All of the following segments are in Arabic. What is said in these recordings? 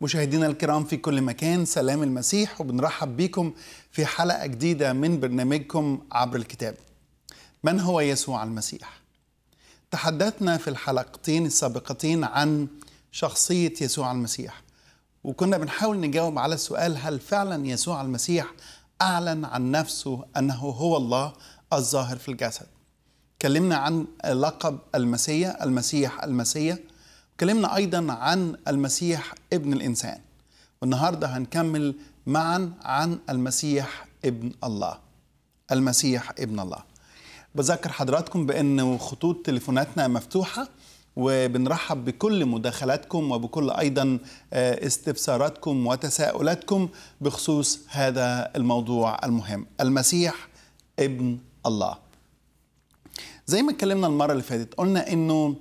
مشاهدينا الكرام في كل مكان سلام المسيح وبنرحب بكم في حلقة جديدة من برنامجكم عبر الكتاب من هو يسوع المسيح؟ تحدثنا في الحلقتين السابقتين عن شخصية يسوع المسيح وكنا بنحاول نجاوب على السؤال هل فعلا يسوع المسيح أعلن عن نفسه أنه هو الله الظاهر في الجسد كلمنا عن لقب المسيح المسيح المسيح اتكلمنا أيضا عن المسيح ابن الإنسان. والنهاردة هنكمل معا عن المسيح ابن الله. المسيح ابن الله. بذكر حضراتكم بأن خطوط تليفوناتنا مفتوحة وبنرحب بكل مداخلاتكم وبكل أيضا استفساراتكم وتساؤلاتكم بخصوص هذا الموضوع المهم. المسيح ابن الله. زي ما اتكلمنا المرة اللي فاتت قلنا إنه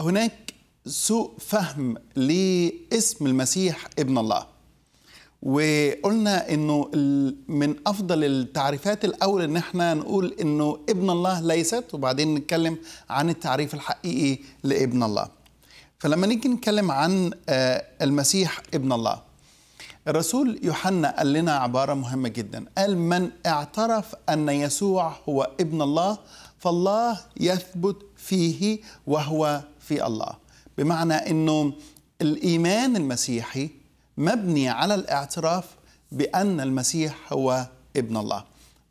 هناك سوء فهم لاسم المسيح ابن الله. وقلنا إنه من أفضل التعريفات الأول إن إحنا نقول إنه ابن الله ليست وبعدين نتكلم عن التعريف الحقيقي لابن الله. فلما نيجي نتكلم عن المسيح ابن الله الرسول يوحنا قال لنا عبارة مهمة جدا. قال من اعترف أن يسوع هو ابن الله فالله يثبت فيه وهو في الله. بمعنى إنه الإيمان المسيحي مبني على الاعتراف بأن المسيح هو ابن الله.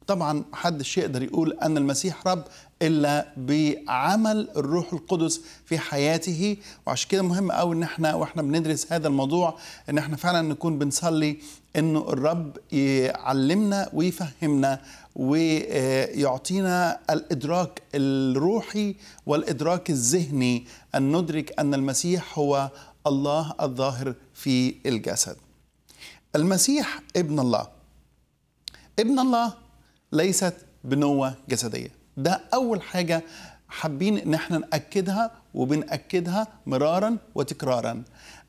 طبعا محدش يقدر يقول أن المسيح رب إلا بعمل الروح القدس في حياته. وعشان كده مهم قوي إن إحنا وإحنا بندرس هذا الموضوع إن إحنا فعلا نكون بنصلي إنه الرب يعلمنا ويفهمنا ويعطينا الإدراك الروحي والإدراك الذهني أن ندرك أن المسيح هو الله الظاهر في الجسد. المسيح ابن الله. ابن الله ليست بنوة جسدية، ده أول حاجة حابين إن إحنا نأكدها وبنأكدها مرارا وتكرارا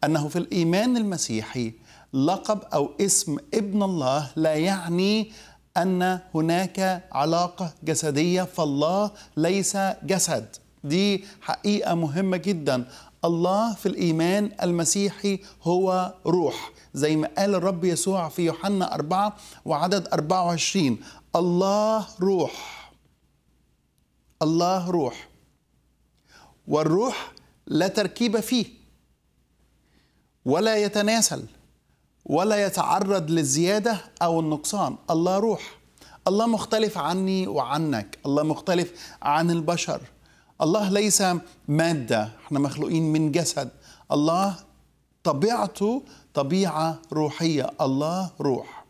أنه في الإيمان المسيحي لقب أو اسم ابن الله لا يعني أن هناك علاقة جسدية فالله ليس جسد. دي حقيقة مهمة جدا. الله في الإيمان المسيحي هو روح. زي ما قال الرب يسوع في يوحنا أربعة وعدد 24 الله روح. الله روح. والروح لا تركيب فيه ولا يتناسل. ولا يتعرض للزيادة أو النقصان. الله روح. الله مختلف عني وعنك. الله مختلف عن البشر. الله ليس مادة. إحنا مخلوقين من جسد. الله طبيعته طبيعة روحية. الله روح.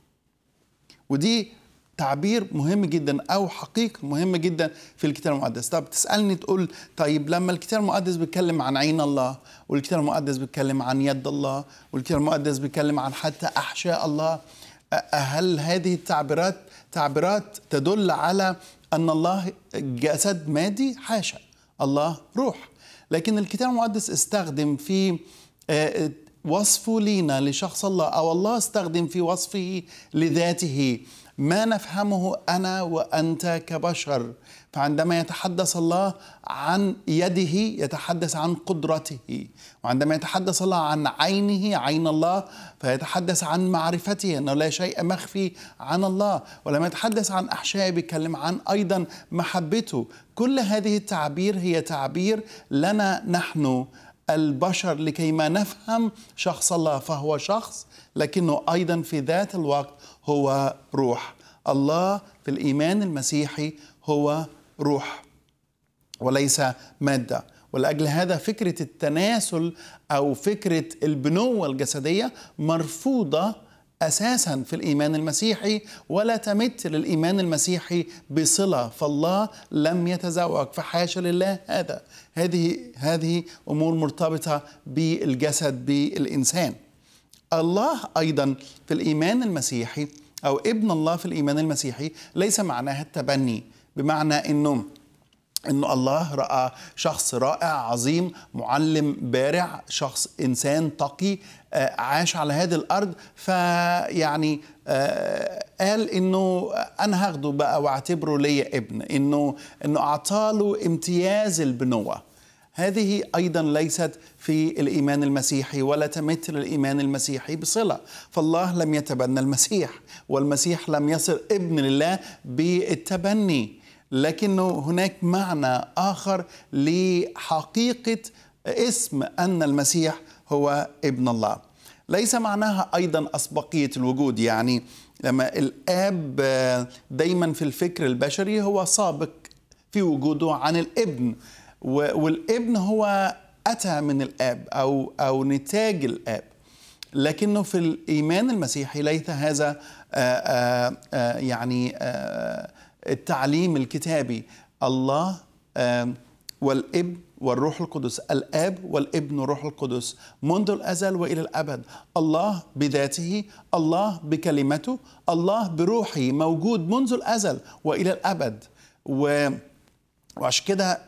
ودي تعبير مهم جدا أو حقيقة مهمة جدا في الكتاب المقدس. طب تسألني تقول طيب لما الكتاب المقدس بيتكلم عن عين الله والكتاب المقدس بيتكلم عن يد الله والكتاب المقدس بيتكلم عن حتى أحشاء الله هل هذه التعبيرات تعبيرات تدل على أن الله جسد مادي حاشا الله روح؟ لكن الكتاب المقدس استخدم في وصفه لينا لشخص الله أو الله استخدم في وصفه لذاته. ما نفهمه أنا وأنت كبشر. فعندما يتحدث الله عن يده يتحدث عن قدرته. وعندما يتحدث الله عن عينه عين الله فيتحدث عن معرفته أنه لا شيء مخفي عن الله. ولما يتحدث عن أحشائه بيتكلم عن أيضا محبته. كل هذه التعبير هي تعبير لنا نحن. البشر لكي ما نفهم شخص الله فهو شخص لكنه أيضا في ذات الوقت هو روح. الله في الإيمان المسيحي هو روح وليس مادة. ولأجل هذا فكرة التناسل أو فكرة البنوة الجسدية مرفوضة أساسا في الإيمان المسيحي ولا تمت للإيمان المسيحي بصلة فالله لم يتزوج فحاشا لله هذا. هذه هذه أمور مرتبطة بالجسد بالإنسان. الله أيضا في الإيمان المسيحي أو ابن الله في الإيمان المسيحي ليس معناها التبني بمعنى إنه إنه الله رأى شخص رائع عظيم معلم بارع شخص إنسان تقي عاش على هذه الأرض. فيعني قال إنه أنا هاخده بقى واعتبره ليا ابن إنه إنه اعطاله امتياز البنوة. هذه أيضا ليست في الإيمان المسيحي ولا تمت للايمان المسيحي بصلة. فالله لم يتبنى المسيح والمسيح لم يصر ابن لله بالتبني. لكنه هناك معنى آخر لحقيقة اسم أن المسيح هو ابن الله. ليس معناها أيضا أسبقية الوجود يعني لما الآب دايما في الفكر البشري هو سابق في وجوده عن الابن والابن هو أتى من الآب أو أو نتاج الآب. لكنه في الإيمان المسيحي ليس هذا آآ آآ يعني آآ التعليم الكتابي. الله والابن والروح القدس. الآب والإبن والروح القدس. منذ الأزل وإلى الأبد. الله بذاته. الله بكلمته. الله بروحه. موجود منذ الأزل وإلى الأبد. و... وعشان كده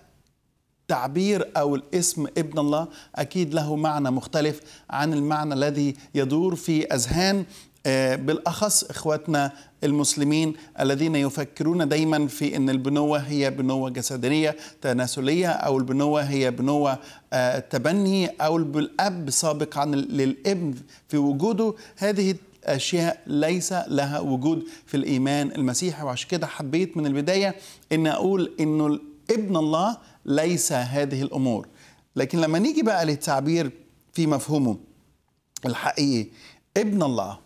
تعبير أو الاسم ابن الله أكيد له معنى مختلف عن المعنى الذي يدور في أذهان بالأخص إخواتنا المسلمين الذين يفكرون دايما في إن البنوة هي بنوة جسدية تناسلية أو البنوة هي بنوة تبني أو الأب سابق عن للابن في وجوده. هذه اشياء ليس لها وجود في الإيمان المسيحي. وعشان كده حبيت من البداية إن أقول انه ابن الله ليس هذه الأمور. لكن لما نيجي بقى للتعبير في مفهومه الحقيقي ابن الله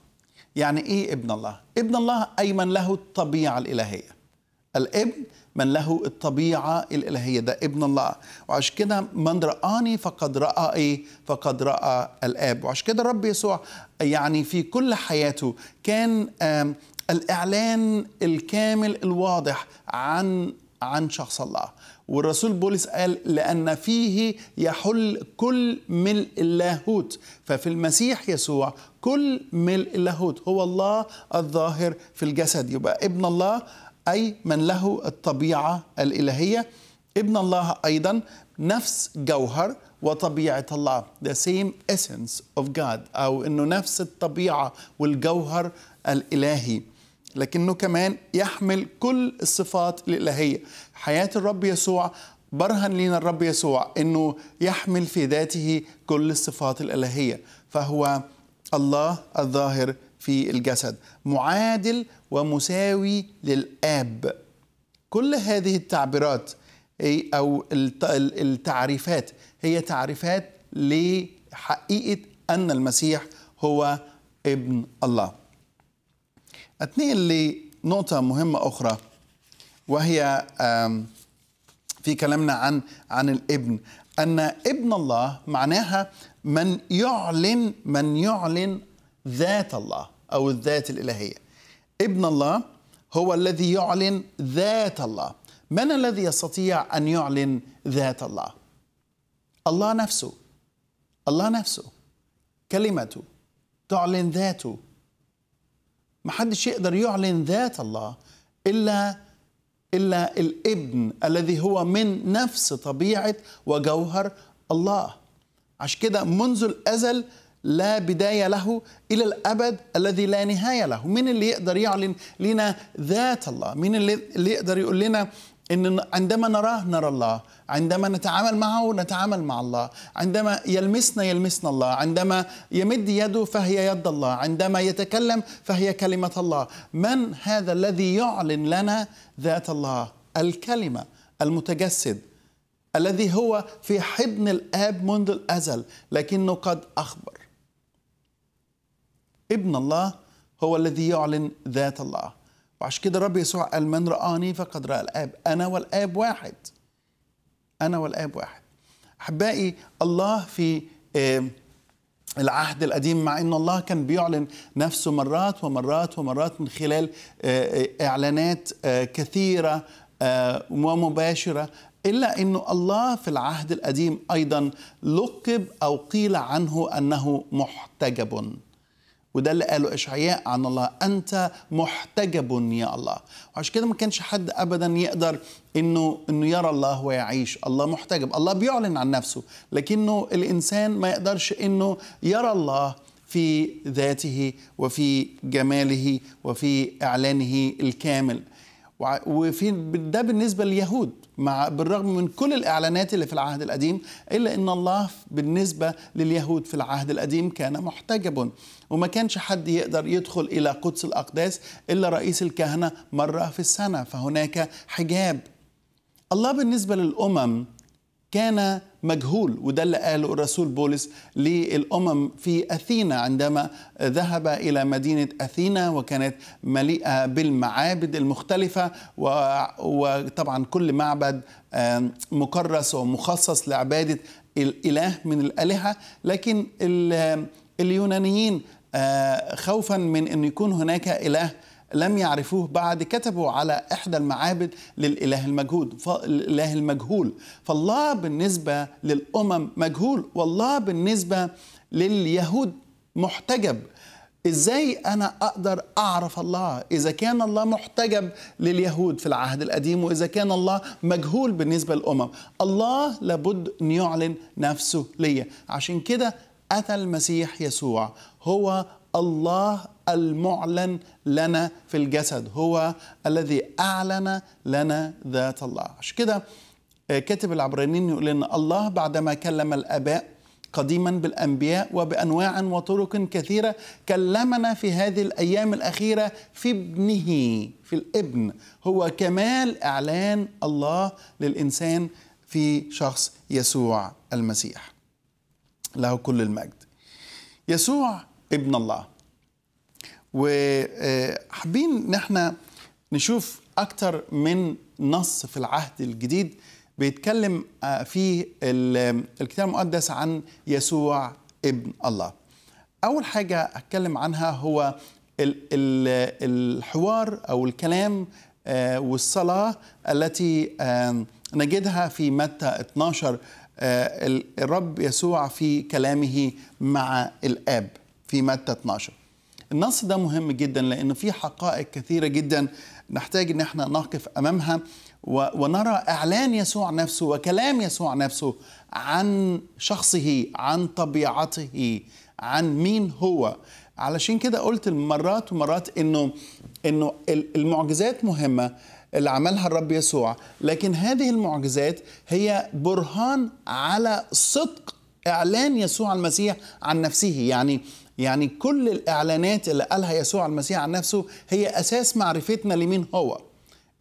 يعني إيه ابن الله؟ ابن الله أي من له الطبيعة الإلهية. الابن من له الطبيعة الإلهية ده ابن الله. وعشان كده من رآني فقد رأى إيه؟ فقد رأى الآب. وعشان كده الرب يسوع يعني في كل حياته كان الإعلان الكامل الواضح عن عن شخص الله. والرسول بولس قال لأن فيه يحل كل ملء اللاهوت. ففي المسيح يسوع كل ملء اللاهوت. هو الله الظاهر في الجسد. يبقى ابن الله أي من له الطبيعة الإلهية. ابن الله أيضا نفس جوهر وطبيعة الله. The same essence of God. أو أنه نفس الطبيعة والجوهر الإلهي. لكنه كمان يحمل كل الصفات الإلهية. حياة الرب يسوع برهن لنا الرب يسوع أنه يحمل في ذاته كل الصفات الإلهية. فهو الله الظاهر في الجسد معادل ومساوي للآب. كل هذه التعبيرات أو التعريفات هي تعريفات لحقيقة أن المسيح هو ابن الله. اتنقل لنقطة مهمة أخرى وهي في كلامنا عن عن الابن. أن ابن الله معناها من يعلن من يعلن ذات الله أو الذات الإلهية. ابن الله هو الذي يعلن ذات الله. من الذي يستطيع أن يعلن ذات الله؟ الله نفسه. الله نفسه. كلمته. تعلن ذاته. ما حدش يقدر يعلن ذات الله إلا إلا الإبن الذي هو من نفس طبيعة وجوهر الله. عشان كده منذ الأزل لا بداية له إلى الأبد الذي لا نهاية له. مين اللي يقدر يعلن لنا ذات الله؟ مين اللي يقدر يقول لنا إن عندما نراه نرى الله. عندما نتعامل معه نتعامل مع الله. عندما يلمسنا يلمسنا الله. عندما يمد يده فهي يد الله. عندما يتكلم فهي كلمة الله. من هذا الذي يعلن لنا ذات الله؟ الكلمة المتجسد الذي هو في حضن الآب منذ الأزل لكنه قد أخبر. ابن الله هو الذي يعلن ذات الله. وعشان كده الرب يسوع قال من رآني فقد رأى الآب. أنا والآب واحد. أنا والآب واحد. أحبائي الله في العهد القديم مع أن الله كان بيعلن نفسه مرات ومرات ومرات من خلال إعلانات كثيرة ومباشرة إلا أن الله في العهد القديم أيضا لقب أو قيل عنه أنه محتجب. وده اللي قاله إشعياء عن الله. أنت محتجب يا الله. وعشان كده ما كانش حد ابدا يقدر إنه إنه يرى الله ويعيش. الله محتجب. الله بيعلن عن نفسه. لكنه الإنسان ما يقدرش إنه يرى الله في ذاته وفي جماله وفي إعلانه الكامل. وفي ده بالنسبة لليهود. مع بالرغم من كل الإعلانات اللي في العهد القديم إلا إن الله بالنسبة لليهود في العهد القديم كان محتجب. وما كانش حد يقدر يدخل إلى قدس الأقداس إلا رئيس الكهنة مرة في السنة فهناك حجاب. الله بالنسبة للأمم كان مجهول وده اللي قاله الرسول بولس للأمم في أثينا عندما ذهب إلى مدينة أثينا وكانت مليئة بالمعابد المختلفة وطبعا كل معبد مكرس ومخصص لعبادة الإله من الآلهة. لكن اليونانيين خوفا من أن يكون هناك إله لم يعرفوه. بعد كتبوا على إحدى المعابد للإله المجهول الإله المجهول. فالله بالنسبة للأمم مجهول والله بالنسبة لليهود محتجب. إزاي أنا أقدر أعرف الله؟ إذا كان الله محتجب لليهود في العهد القديم وإذا كان الله مجهول بالنسبة للأمم الله لابد أن يعلن نفسه ليا. عشان كده أتى المسيح يسوع. هو الله المعلن لنا في الجسد. هو الذي أعلن لنا ذات الله. عشان كده آه، كاتب العبرانيين يقول لنا الله بعدما كلم الآباء قديما بالأنبياء وبأنواع وطرق كثيرة كلمنا في هذه الأيام الأخيرة في ابنه في الابن. هو كمال إعلان الله للإنسان في شخص يسوع المسيح. له كل المجد. يسوع ابن الله. وحابين ان إحنا نشوف أكتر من نص في العهد الجديد بيتكلم آه، في الكتاب المقدس عن يسوع ابن الله. أول حاجة أتكلم عنها هو الحوار أو الكلام آه، والصلاة التي نجدها في متى 12 آه، الرب يسوع في كلامه مع الآب في متى 12 النص ده مهم جدا لأنه في حقائق كثيرة جدا نحتاج إن إحنا نقف أمامها ونرى إعلان يسوع نفسه وكلام يسوع نفسه عن شخصه عن طبيعته عن مين هو. علشان كده قلت مرات ومرات انه إنه المعجزات مهمة اللي عملها الرب يسوع. لكن هذه المعجزات هي برهان على صدق إعلان يسوع المسيح عن نفسه. يعني يعني كل الإعلانات اللي قالها يسوع المسيح عن نفسه هي أساس معرفتنا لمين هو.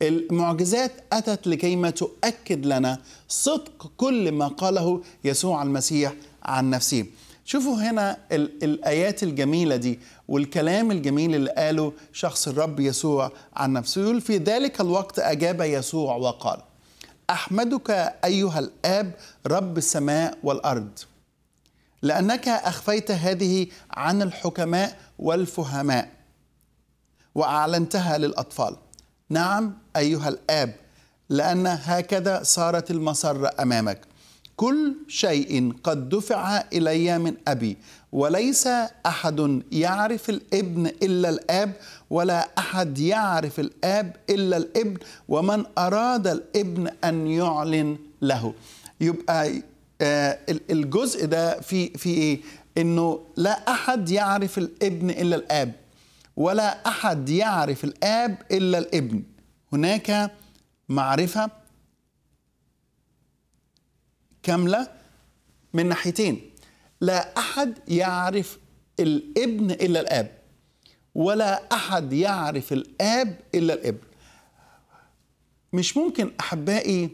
المعجزات أتت لكيما تؤكد لنا صدق كل ما قاله يسوع المسيح عن نفسه. شوفوا هنا الآيات الجميلة دي والكلام الجميل اللي قاله شخص الرب يسوع عن نفسه. يقول في ذلك الوقت أجاب يسوع وقال أحمدك أيها الآب رب السماء والأرض لأنك أخفيت هذه عن الحكماء والفهماء وأعلنتها للأطفال. نعم أيها الآب لأن هكذا صارت المسرة أمامك. كل شيء قد دفع إلي من أبي وليس أحد يعرف الإبن إلا الآب ولا أحد يعرف الآب إلا الإبن ومن أراد الإبن أن يعلن له. يبقى آه الجزء ده في في إيه؟ إنه لا أحد يعرف الإبن إلا الآب ولا أحد يعرف الآب إلا الإبن. هناك معرفة كاملة من ناحيتين. لا أحد يعرف الابن إلا الآب ولا أحد يعرف الآب إلا الابن. مش ممكن أحبائي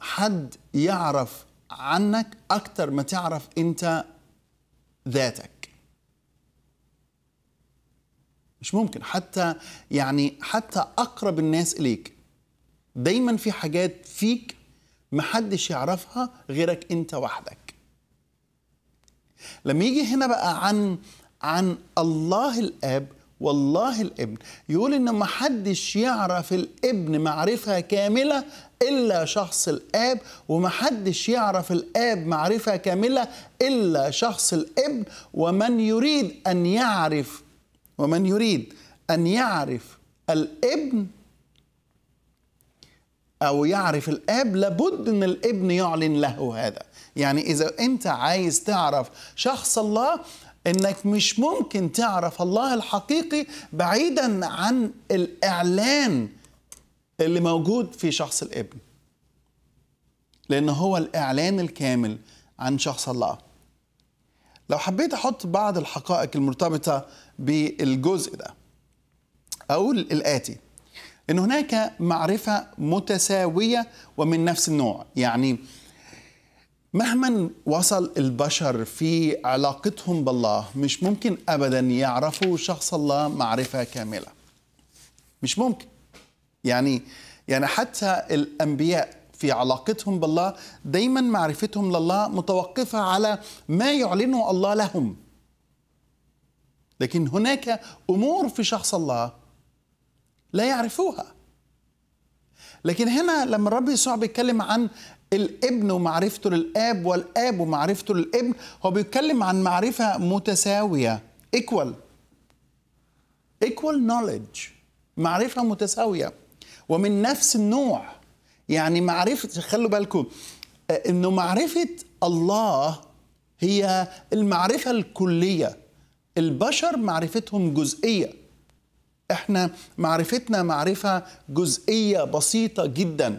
حد يعرف عنك أكتر ما تعرف أنت ذاتك. مش ممكن. حتى يعني حتى أقرب الناس إليك دايما في حاجات فيك محدش يعرفها غيرك انت وحدك. لما يجي هنا بقى عن عن الله الاب والله الابن يقول إن ما حدش يعرف الابن معرفة كاملة إلا شخص الاب وما حدش يعرف الاب معرفة كاملة إلا شخص الابن ومن يريد أن يعرف ومن يريد أن يعرف الابن أو يعرف الآب لابد إن الابن يعلن له هذا. يعني إذا أنت عايز تعرف شخص الله إنك مش ممكن تعرف الله الحقيقي بعيدا عن الإعلان اللي موجود في شخص الابن. لأن هو الإعلان الكامل عن شخص الله. لو حبيت أحط بعض الحقائق المرتبطة بالجزء ده أقول الآتي. إن هناك معرفة متساوية ومن نفس النوع. يعني مهما وصل البشر في علاقتهم بالله. مش ممكن ابدا يعرفوا شخص الله معرفة كاملة. مش ممكن. يعني يعني حتى الأنبياء في علاقتهم بالله دايما معرفتهم لله متوقفة على ما يعلنه الله لهم. لكن هناك أمور في شخص الله لا يعرفوها. لكن هنا لما الرب يسوع بيتكلم عن الابن ومعرفته للآب والآب ومعرفته للابن هو بيتكلم عن معرفة متساوية equal. equal knowledge. معرفة متساوية. ومن نفس النوع. يعني معرفة خلوا بالكم إنه معرفة الله هي المعرفة الكلية. البشر معرفتهم جزئية. إحنا معرفتنا معرفة جزئية بسيطة جدا.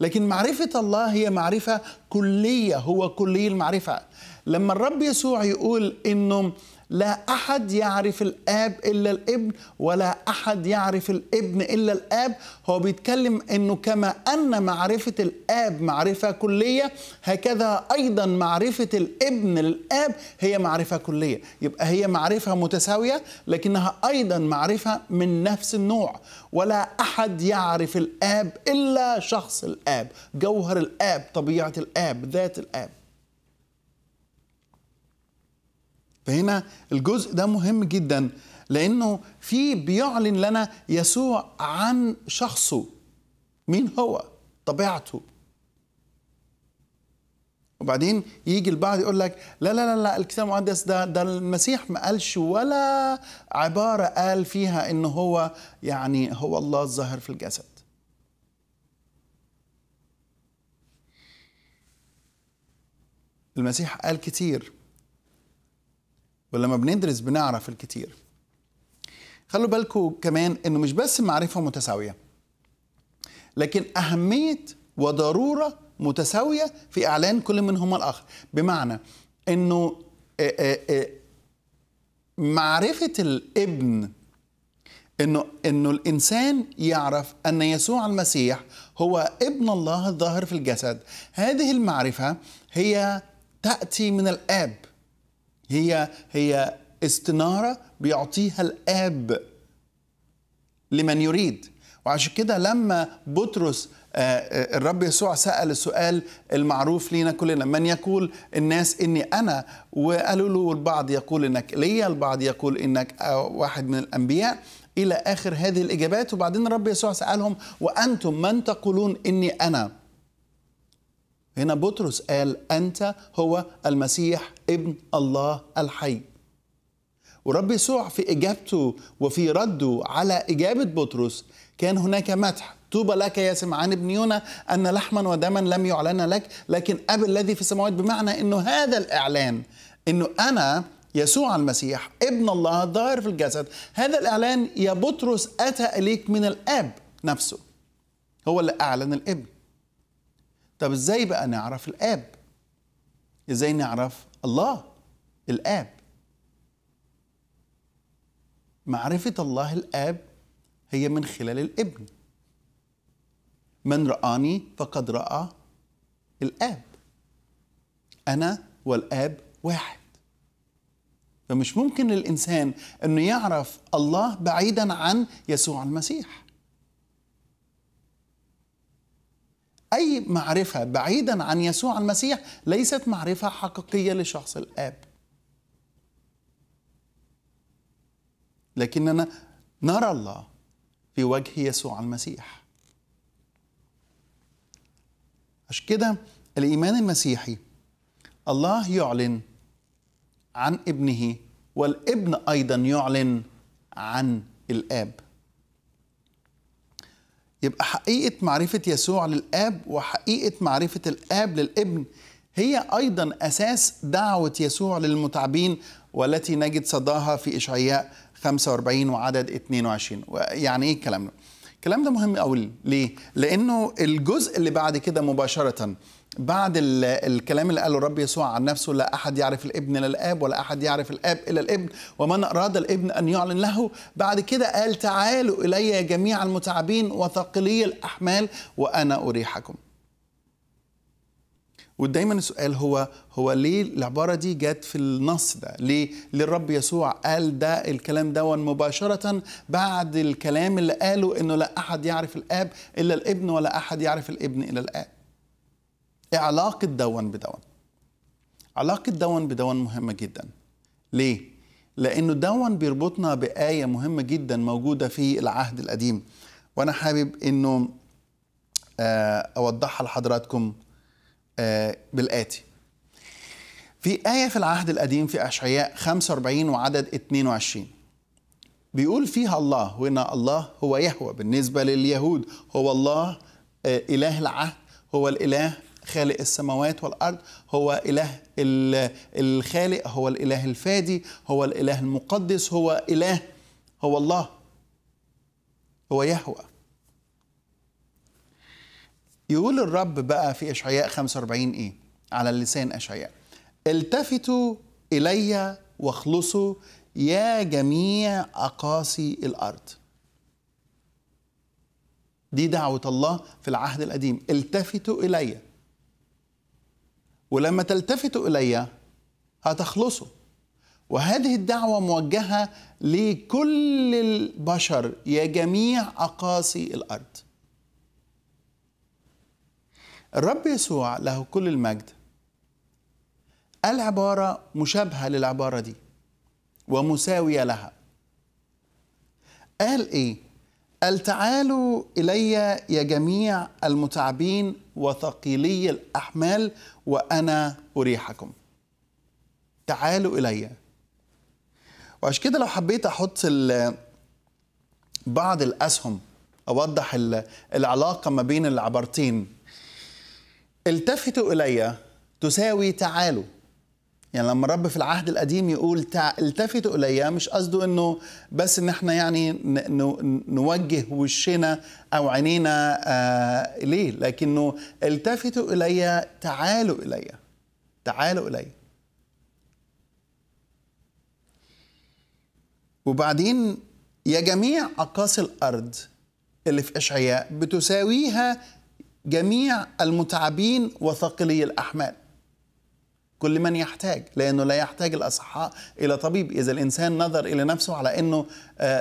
لكن معرفة الله هي معرفة كلية هو كلي المعرفة. لما الرب يسوع يقول إنه لا أحد يعرف الآب إلا الإبن ولا أحد يعرف الإبن إلا الآب هو بيتكلم إنه كما أن معرفة الآب معرفة كلية هكذا أيضا معرفة الإبن للآب هي معرفة كلية. يبقى هي معرفة متساوية لكنها أيضا معرفة من نفس النوع. ولا أحد يعرف الآب إلا شخص الآب جوهر الآب طبيعة الآب ذات الآب. فهنا الجزء ده مهم جدا لأنه في بيعلن لنا يسوع عن شخصه. مين هو؟ طبيعته. وبعدين يجي البعض يقول لك لا لا لا لا الكتاب المقدس ده ده المسيح ما قالش ولا عبارة قال فيها انه هو يعني هو الله الظاهر في الجسد. المسيح قال كتير. ولما بندرس بنعرف الكتير. خلوا بالكم كمان إنه مش بس معرفه متساوية لكن أهمية وضرورة متساوية في إعلان كل منهما الآخر. بمعنى إنه معرفة الابن إنه إنه الإنسان يعرف أن يسوع المسيح هو ابن الله الظاهر في الجسد. هذه المعرفة هي تأتي من الآب. هي هي استنارة بيعطيها الآب لمن يريد. وعشان كده لما بطرس الرب يسوع سأل السؤال المعروف لينا كلنا من يقول الناس إني أنا؟ وقالوا له البعض يقول إنك ليا البعض يقول إنك واحد من الأنبياء. إلى آخر هذه الإجابات وبعدين الرب يسوع سألهم وأنتم من تقولون إني أنا؟ هنا بطرس قال أنت هو المسيح ابن الله الحي. ورب يسوع في إجابته وفي رده على إجابة بطرس كان هناك مدح. طوبى لك يا سمعان ابن يونا أن لحما ودما لم يعلن لك لكن أب الذي في السماوات بمعنى أنه هذا الإعلان أنه أنا يسوع المسيح ابن الله الظاهر في الجسد. هذا الإعلان يا بطرس أتى إليك من الآب نفسه. هو اللي أعلن الابن. طب إزاي بقى نعرف الآب؟ إزاي نعرف الله؟ الآب. معرفة الله الآب هي من خلال الابن. من رآني فقد رأى الآب. أنا والآب واحد. فمش ممكن للانسان إنه يعرف الله بعيدا عن يسوع المسيح. أي معرفة بعيدا عن يسوع المسيح ليست معرفة حقيقية لشخص الآب. لكننا نرى الله في وجه يسوع المسيح. عشان كده الإيمان المسيحي الله يعلن عن ابنه والابن أيضا يعلن عن الآب. يبقى حقيقة معرفة يسوع للآب وحقيقة معرفة الآب للابن هي أيضا أساس دعوة يسوع للمتعبين والتي نجد صداها في إشعياء 45 وعدد 22 يعني إيه الكلام ده؟ الكلام ده مهم قوي ليه؟ لأنه الجزء اللي بعد كده مباشرة بعد الكلام اللي قاله الرب يسوع عن نفسه لا أحد يعرف الابن إلا الآب ولا أحد يعرف الآب إلا الابن ومن أراد الابن أن يعلن له بعد كده قال تعالوا إلي يا جميع المتعبين وثقلي الأحمال وأنا أريحكم ودايما السؤال هو هو ليه العبارة دي جت في النص ده؟ ليه؟ الرب يسوع قال ده الكلام ده مباشره بعد الكلام اللي قاله إنه لا أحد يعرف الآب إلا الابن ولا أحد يعرف الابن إلا الآب. إيه علاقة دون بدون؟ علاقة دون بدون مهمة جدا. ليه؟ لأنه دون بيربطنا بآية مهمة جدا موجودة في العهد القديم وأنا حابب إنه أوضحها لحضراتكم بالآتي. في آية في العهد القديم في أشعياء 45 وعدد 22 بيقول فيها الله وإن الله هو يهوى. بالنسبة لليهود هو الله إله العهد هو الإله خالق السماوات والأرض هو إله الخالق هو الإله الفادي هو الإله المقدس هو إله هو الله هو يهوى. يقول الرب بقى في إشعياء 45 إيه؟ على لسان إشعياء. التفتوا إلي واخلصوا يا جميع أقاصي الأرض. دي دعوة الله في العهد القديم. التفتوا إلي. ولما تلتفتوا إلي هتخلصوا. وهذه الدعوة موجهة لكل البشر. يا جميع أقاصي الأرض. الرب يسوع له كل المجد. قال عبارة مشابهة للعبارة دي ومساوية لها. قال إيه؟ قال تعالوا إلي يا جميع المتعبين وثقيلي الأحمال وأنا أريحكم. تعالوا إلي. وعشان كده لو حبيت أحط بعض الأسهم أوضح العلاقة ما بين العبارتين. التفتوا إلي تساوي تعالوا يعني لما الرب في العهد القديم يقول. التفتوا إلي مش قصده إنه بس إن إحنا يعني. نوجه وشنا أو عينينا آه إليه لكنه التفتوا إلي تعالوا إلي تعالوا إلي وبعدين يا جميع أقاصي الأرض اللي في إشعياء بتساويها جميع المتعبين وثقلي الأحمال. كل من يحتاج لأنه لا يحتاج الأصحاء إلى طبيب. إذا الإنسان نظر إلى نفسه على أنه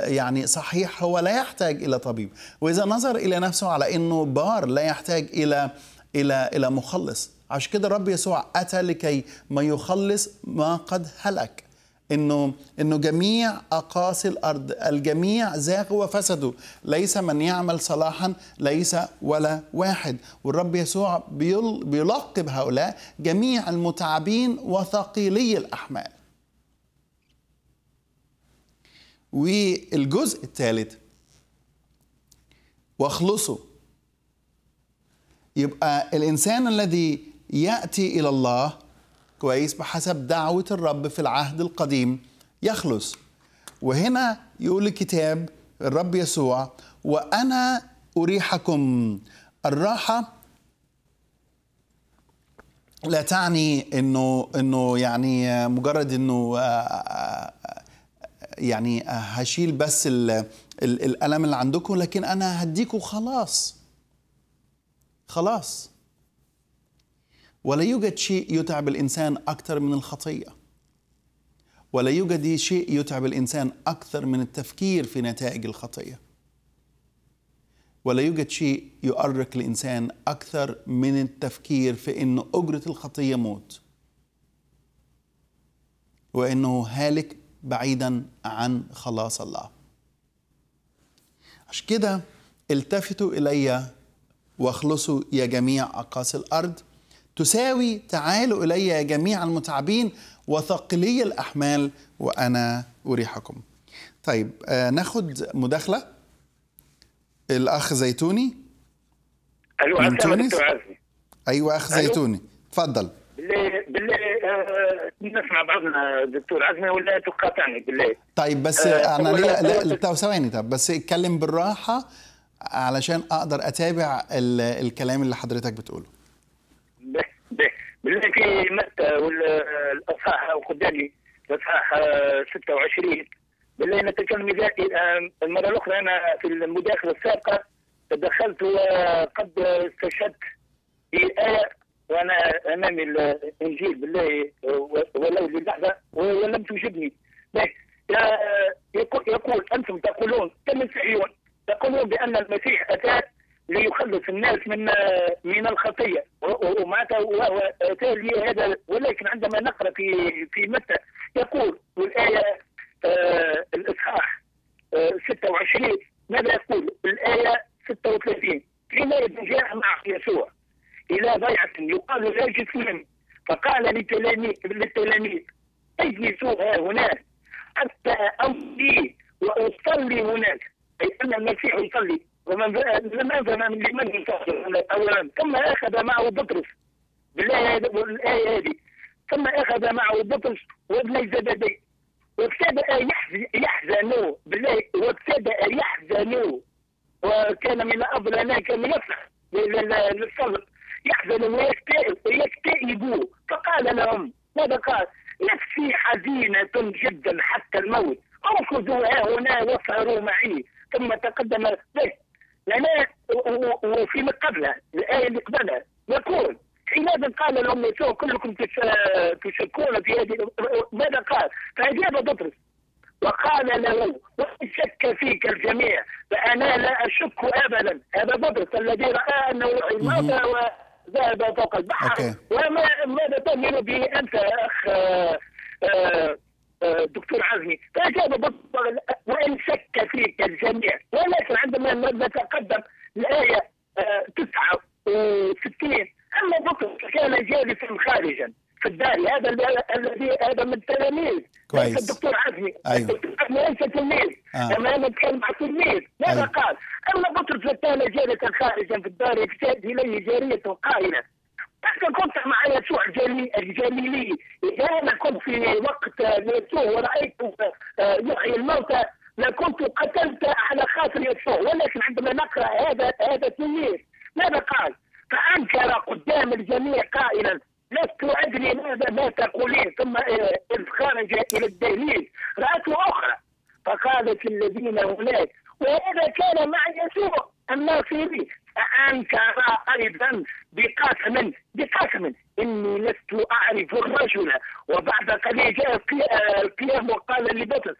يعني صحيح هو لا يحتاج إلى طبيب. وإذا نظر إلى نفسه على أنه بار لا يحتاج إلى إلى إلى مخلص. عشان كده الرب يسوع أتى لكي ما يخلص ما قد هلك. إنه إنه جميع أقاصي الأرض الجميع زاغوا وفسدوا ليس من يعمل صلاحا ليس ولا واحد. والرب يسوع بيلقب هؤلاء جميع المتعبين وثقيلي الأحمال. والجزء الثالث واخلصوا. يبقى الإنسان الذي يأتي إلى الله كويس بحسب دعوة الرب في العهد القديم. يخلص. وهنا يقول الكتاب الرب يسوع وأنا أريحكم. الراحة لا تعني إنه إنه يعني مجرد إنه يعني هشيل بس الألم اللي عندكم لكن أنا هديكم خلاص. خلاص. ولا يوجد شيء يتعب الإنسان أكثر من الخطيه ولا يوجد شيء يتعب الإنسان أكثر من التفكير في نتائج الخطيه ولا يوجد شيء يؤرق الإنسان أكثر من التفكير في انه أجرة الخطيه موت. وإنه هالك بعيدا عن خلاص الله. عشان كده التفتوا إلي واخلصوا يا جميع أقاصي الأرض. تساوي تعالوا إلي يا جميع المتعبين وثقلي الأحمال وأنا أريحكم. طيب آه ناخد مداخلة. الأخ زيتوني. أيوه من تونس. أيوه أخ زيتوني. اتفضل بالله بالله آه، نسمع بعضنا دكتور عزمي ولا تقاطعني بالله طيب بس آه، أنا ليه طب ثواني طب بس اتكلم بالراحة علشان أقدر أتابع ال- الكلام اللي حضرتك بتقوله. به بالله في متى والأصحاح قدامي الأصحاح آه، 26 بالله نتكلم إذا- آه، المرة الأخرى أنا في المداخلة السابقة تدخلت وقد استشهدت آية وأنا أمامي الإنجيل بالله ولو للحظه ولم تجبني. يقول, يقول أنتم تقولون كمسيحيون تقولون بأن المسيح اتى ليخلص الناس من من الخطية. ومعناتها وهو اتى لي هذا ولكن عندما نقرأ في في متى يقول والآية آه الإصحاح آه 26 ماذا يقول؟ الآية 36 حينئذ جاء مع يسوع إلى ضيعه يقال لا جسيم فقال لتلاميذ للتلاميذ اجلسوا ها هنا حتى أمضي وأصلي هناك. أي أن المسيح يصلي. ومن لم افهم لمن اولا. ثم أخذ معه بطرس. بالايه هذه ثم أخذ معه بطرس وابني زبدي وابتدأ يحزن بالله وابتدأ يحزنوا. وكان من أفضل ما كان يفرح للصبر. يحزن ويكتئب ويكتئبوا. فقال لهم ماذا قال؟ نفسي حزينة جدا حتى الموت. اركضوا ها هنا واسهروا معي. ثم تقدم به و- و- وفيما قبلها الآية اللي قبلها يقول حينئذ قال لهم يسوع كلكم تش- تشكون في هذه ماذا قال؟ فأجاب بطرس وقال له وإن شك فيك الجميع فأنا لا أشك أبدا هذا بطرس الذي رأى أنه الموتى وذهب فوق البحر أوكي. وما ماذا تؤمن به أنت أخ آه، آه، آه، دكتور عزمي فأجاب بطرس وإن شك فيك الجميع ولكن عندما نتقدم الآية آه، 69 أما بطرس كان جالسا خارجا في الدار هذا ال- الذي هذا من التلاميذ كويس. الدكتور عزمي أيوه. الدكتور عزمي ليس تلميذ آه. أما أنا أتكلم عن تلميذ ماذا أيوه. قال؟ أما بطرس كان جالسا خارجا في الدار اجتاز إليه جاريه قائلة أنت كنت مع يسوع الجلي- الجليلي إذا أنا كنت في وقت يسوع ورأيته آه، يحيي الموتى. لكنت قتلت على خاطر يسوع ولكن عندما نقرأ هذا هذا التلميذ ماذا قال؟ فأنكر قدام الجميع قائلا لست أدري ماذا ما تقولين. ثم آه، إذ خرج إلى الدهليز رأته أخرى. فقالت الذين هناك وهذا كان مع يسوع الناصري فأنكر أيضا بقسم بقسم إني لست أعرف الرجل. وبعد قليل جاء القي- القيام وقال لبطل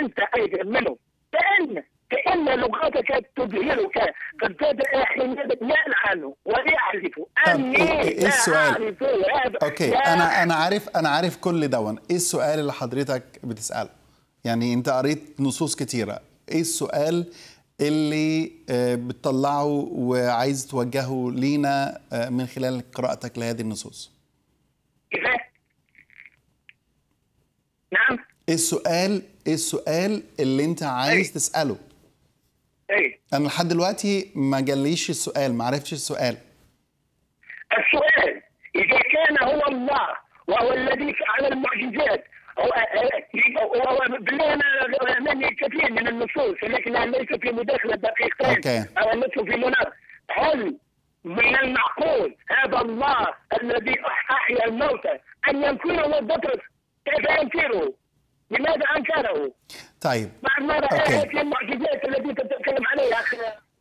أنت أيضا منه. كأن كأن لغتك تبهرك. فابتدأ حينئذ يلعن ويعرف أني إيه- إيه لا السؤال؟ أعرف هذا. أوكي. لا. أنا أنا عارف أنا عارف كل دون إيه السؤال اللي حضرتك بتسأله؟ يعني أنت قريت نصوص كتيرة. إيه السؤال اللي آه، بتطلعه وعايز توجهه لينا آه، من خلال قراءتك لهذه النصوص. نعم. إيه السؤال إيه السؤال اللي أنت عايز أي. تسأله؟ أي أنا لحد دلوقتي ما جاليش السؤال ما عرفتش السؤال. السؤال إذا كان هو الله وهو الذي فعل المعجزات امامي كثير من النصوص لكنها ليس في مداخلة دقيقتين. أو النص في منار هل من المعقول هذا الله الذي أحيا الموتى أن ينكره بطرس كيف ينكره؟ لماذا أنكره؟ طيب بعد ما راى. هذه المعجزات التي تتكلم عليها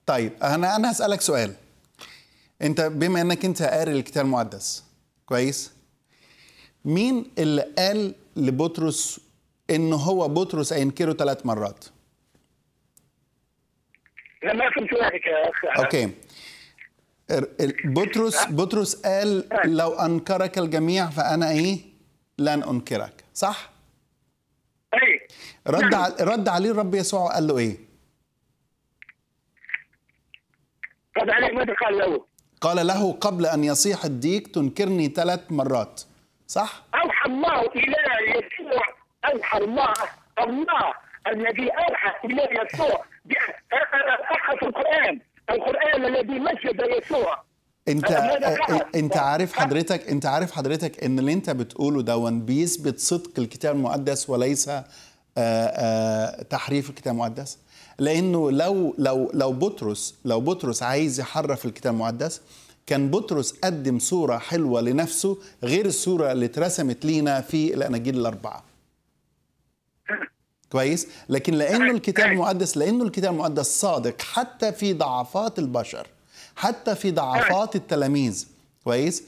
طيب أنا أنا هسالك سؤال أنت بما أنك أنت قاري الكتاب المقدس كويس مين اللي قال لبطرس إن هو بطرس هينكره ثلاث مرات. لما فهمت يا اخ أوكي. بطرس بطرس قال لو أنكرك الجميع فأنا إيه؟ لن أنكرك. صح؟ أي. رد نعم. ع- رد عليه الرب يسوع قال له إيه؟ رد عليك ماذا قال له؟ قال له قبل أن يصيح الديك تنكرني ثلاث مرات. صح؟ أوحى الله إلى يسوع أوحى الله الله الذي أوحى إلى يسوع ب- اخذ القرآن القرآن الذي مجد يسوع. أنت؟ أنت عارف حضرتك أنت عارف حضرتك إن اللي أنت بتقوله دون بيثبت صدق الكتاب المقدس وليس آه، آه، تحريف الكتاب المقدس. لأنه لو لو لو بطرس لو بطرس عايز يحرف الكتاب المقدس كان بطرس قدم صورة حلوة لنفسه غير الصورة اللي اترسمت لينا في الاناجيل الأربعة. كويس؟ لكن لأنه الكتاب المقدس لأنه الكتاب المقدس صادق حتى في ضعفات البشر حتى في ضعفات التلاميذ. كويس؟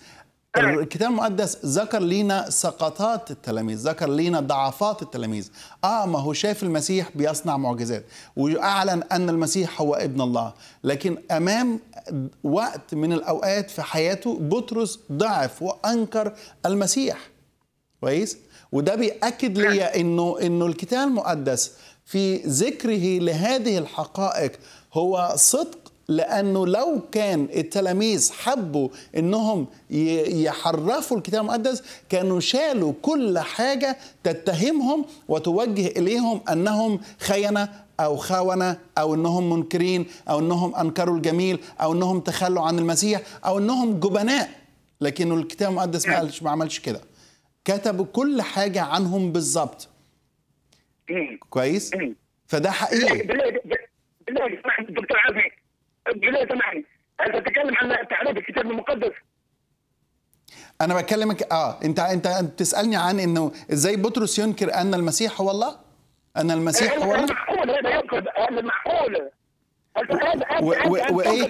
الكتاب المقدس ذكر لينا سقطات التلاميذ ذكر لينا ضعفات التلاميذ. آه ما هو شاف المسيح بيصنع معجزات واعلن أن المسيح هو ابن الله. لكن أمام وقت من الأوقات في حياته بطرس ضعف وأنكر المسيح. كويس؟ وده بيأكد لي إنه إنه الكتاب المقدس في ذكره لهذه الحقائق هو صدق لأنه لو كان التلاميذ حبوا انهم يحرفوا الكتاب المقدس كانوا شالوا كل حاجة تتهمهم وتوجه اليهم انهم خينه أو خونه أو انهم منكرين أو انهم انكروا الجميل أو انهم تخلوا عن المسيح أو انهم جبناء لكن الكتاب المقدس ما قالش ما عملش كده كتبوا كل حاجة عنهم بالظبط. كويس. فده حقيقي بالله دكتور عافي بالله سامحني هل تتكلم عن تعريف الكتاب المقدس؟ أنا بكلمك آه أنت أنت بتسالني عن إنه إزاي بطرس ينكر أن المسيح هو الله؟ أن المسيح هو الله؟ معقول هذا ينقذ هذا معقول. وإيه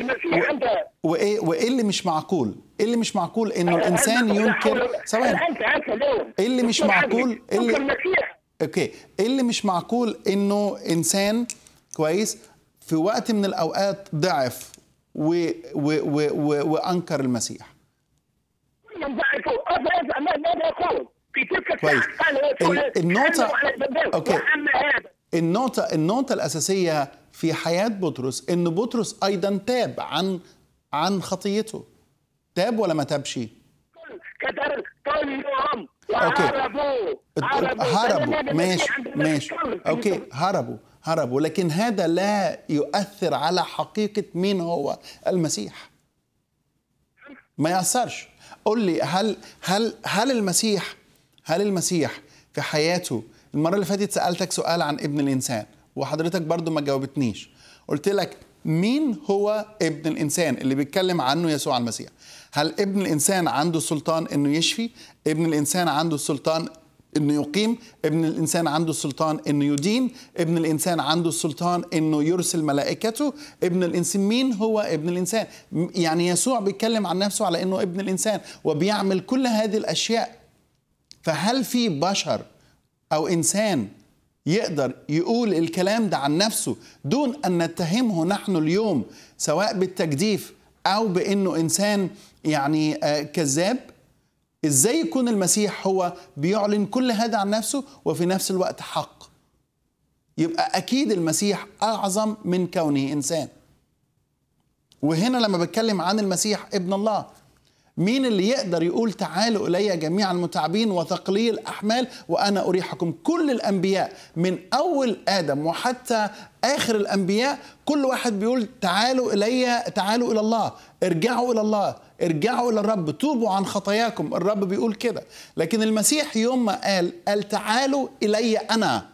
أنت. وإيه وإيه اللي مش معقول؟ إيه اللي مش معقول إنه الإنسان ينكر؟ ثواني. أنت انت إيه اللي مش معقول؟ إيه اللي- okay. إيه اللي مش معقول إنه إنسان كويس في وقت من الأوقات ضعف و و و و وأنكر المسيح؟ في تلك كويس. النقطة- okay. النقطة النقطة الأساسية في حياة بطرس إن بطرس أيضا تاب عن عن خطيته. تاب ولا ما تابش؟ كتر okay. وهربوا هربوا. ماشي. ماشي. okay. هربوا. هربوا لكن هذا لا يؤثر على حقيقة مين هو المسيح. ما يأثرش. قول لي هل هل هل المسيح هل المسيح في حياته؟ المرة اللي فاتت سألتك سؤال عن ابن الإنسان وحضرتك برضو ما جاوبتنيش. قلت لك مين هو ابن الإنسان اللي بيتكلم عنه يسوع المسيح؟ هل ابن الإنسان عنده سلطان إنه يشفي؟ ابن الإنسان عنده السلطان انه يقيم ابن الإنسان عنده السلطان انه يدين ابن الإنسان عنده السلطان انه يرسل ملائكته ابن الإنسان مين هو؟ ابن الإنسان. يعني يسوع بيتكلم عن نفسه على انه ابن الإنسان وبيعمل كل هذه الأشياء. فهل في بشر أو إنسان يقدر يقول الكلام ده عن نفسه دون أن نتهمه نحن اليوم سواء بالتجديف أو بإنه إنسان يعني آه، كذاب؟ إزاي يكون المسيح هو بيعلن كل هذا عن نفسه وفي نفس الوقت حق؟ يبقى أكيد المسيح أعظم من كونه إنسان. وهنا لما بتكلم عن المسيح ابن الله مين اللي يقدر يقول تعالوا إلي جميع المتعبين وثقلي الاحمال وأنا أريحكم؟ كل الأنبياء من أول آدم وحتى آخر الأنبياء كل واحد بيقول تعالوا إلي تعالوا إلى الله ارجعوا إلى الله ارجعوا إلى الرب توبوا عن خطاياكم. الرب بيقول كده. لكن المسيح يوم ما قال قال تعالوا إلي أنا.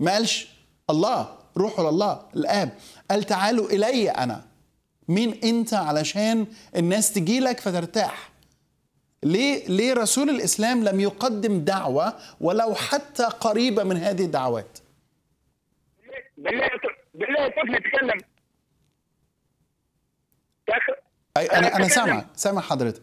ما قالش الله روحوا لله الآب. قال تعالوا إلي أنا. مين انت علشان الناس تجي لك فترتاح. ليه ليه رسول الإسلام لم يقدم دعوة ولو حتى قريبة من هذه الدعوات؟ بالله بالله يا أخي، أي أنا أنا. سامع سامع حضرتك.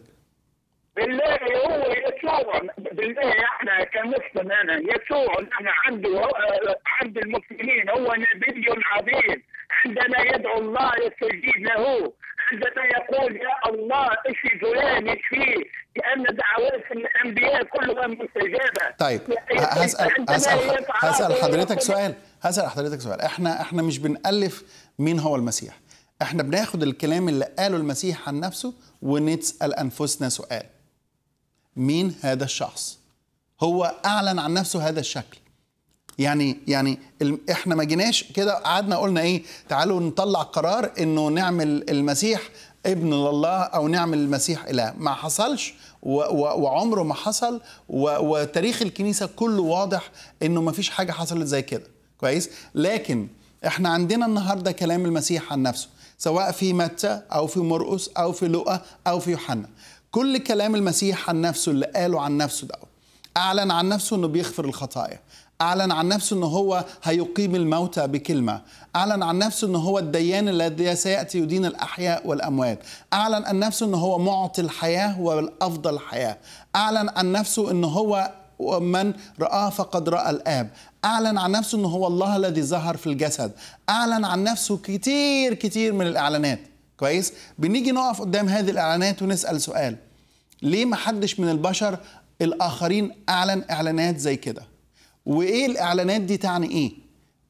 بالله هو يسوع بالله إحنا كمسلم أنا يسوع نحن عنده آه، عند المسلمين هو نبي عظيم. عندما يدعو الله يستجيب له عندما يقول يا الله اشفي فلان اشفيه لأن دعوات الأنبياء كلها مستجابة. طيب هسال هسأل هسأل حضرتك سؤال هسأل حضرتك سؤال. إحنا إحنا مش بنألف مين هو المسيح. إحنا بناخد الكلام اللي قاله المسيح عن نفسه ونسأل أنفسنا سؤال. مين هذا الشخص؟ هو أعلن عن نفسه هذا الشكل. يعني يعني إحنا ما جيناش كده قعدنا قلنا إيه تعالوا نطلع قرار إنه نعمل المسيح ابن لله أو نعمل المسيح إله. ما حصلش وعمره ما حصل وتاريخ الكنيسة كله واضح إنه ما فيش حاجة حصلت زي كده. كويس؟ لكن إحنا عندنا النهارده كلام المسيح عن نفسه سواء في متى أو في مرقس أو في لوقا أو في يوحنا. كل كلام المسيح عن نفسه اللي قاله عن نفسه ده أعلن عن نفسه إنه بيغفر الخطايا. أعلن عن نفسه انه هو هيقيم الموتى بكلمة. أعلن عن نفسه انه هو الديان الذي سيأتي يدين الأحياء والأموات. أعلن عن نفسه انه هو معطي الحياة والأفضل حياة. أعلن عن نفسه انه هو من رآه فقد رأى الآب. أعلن عن نفسه أنه هو الله الذي ظهر في الجسد. أعلن عن نفسه كتير كتير من الإعلانات. كويس؟ بنيجي نقف قدام هذه الإعلانات ونسأل سؤال. ليه ما حدش من البشر الآخرين أعلن إعلانات زي كده؟ وإيه الإعلانات دي تعني إيه؟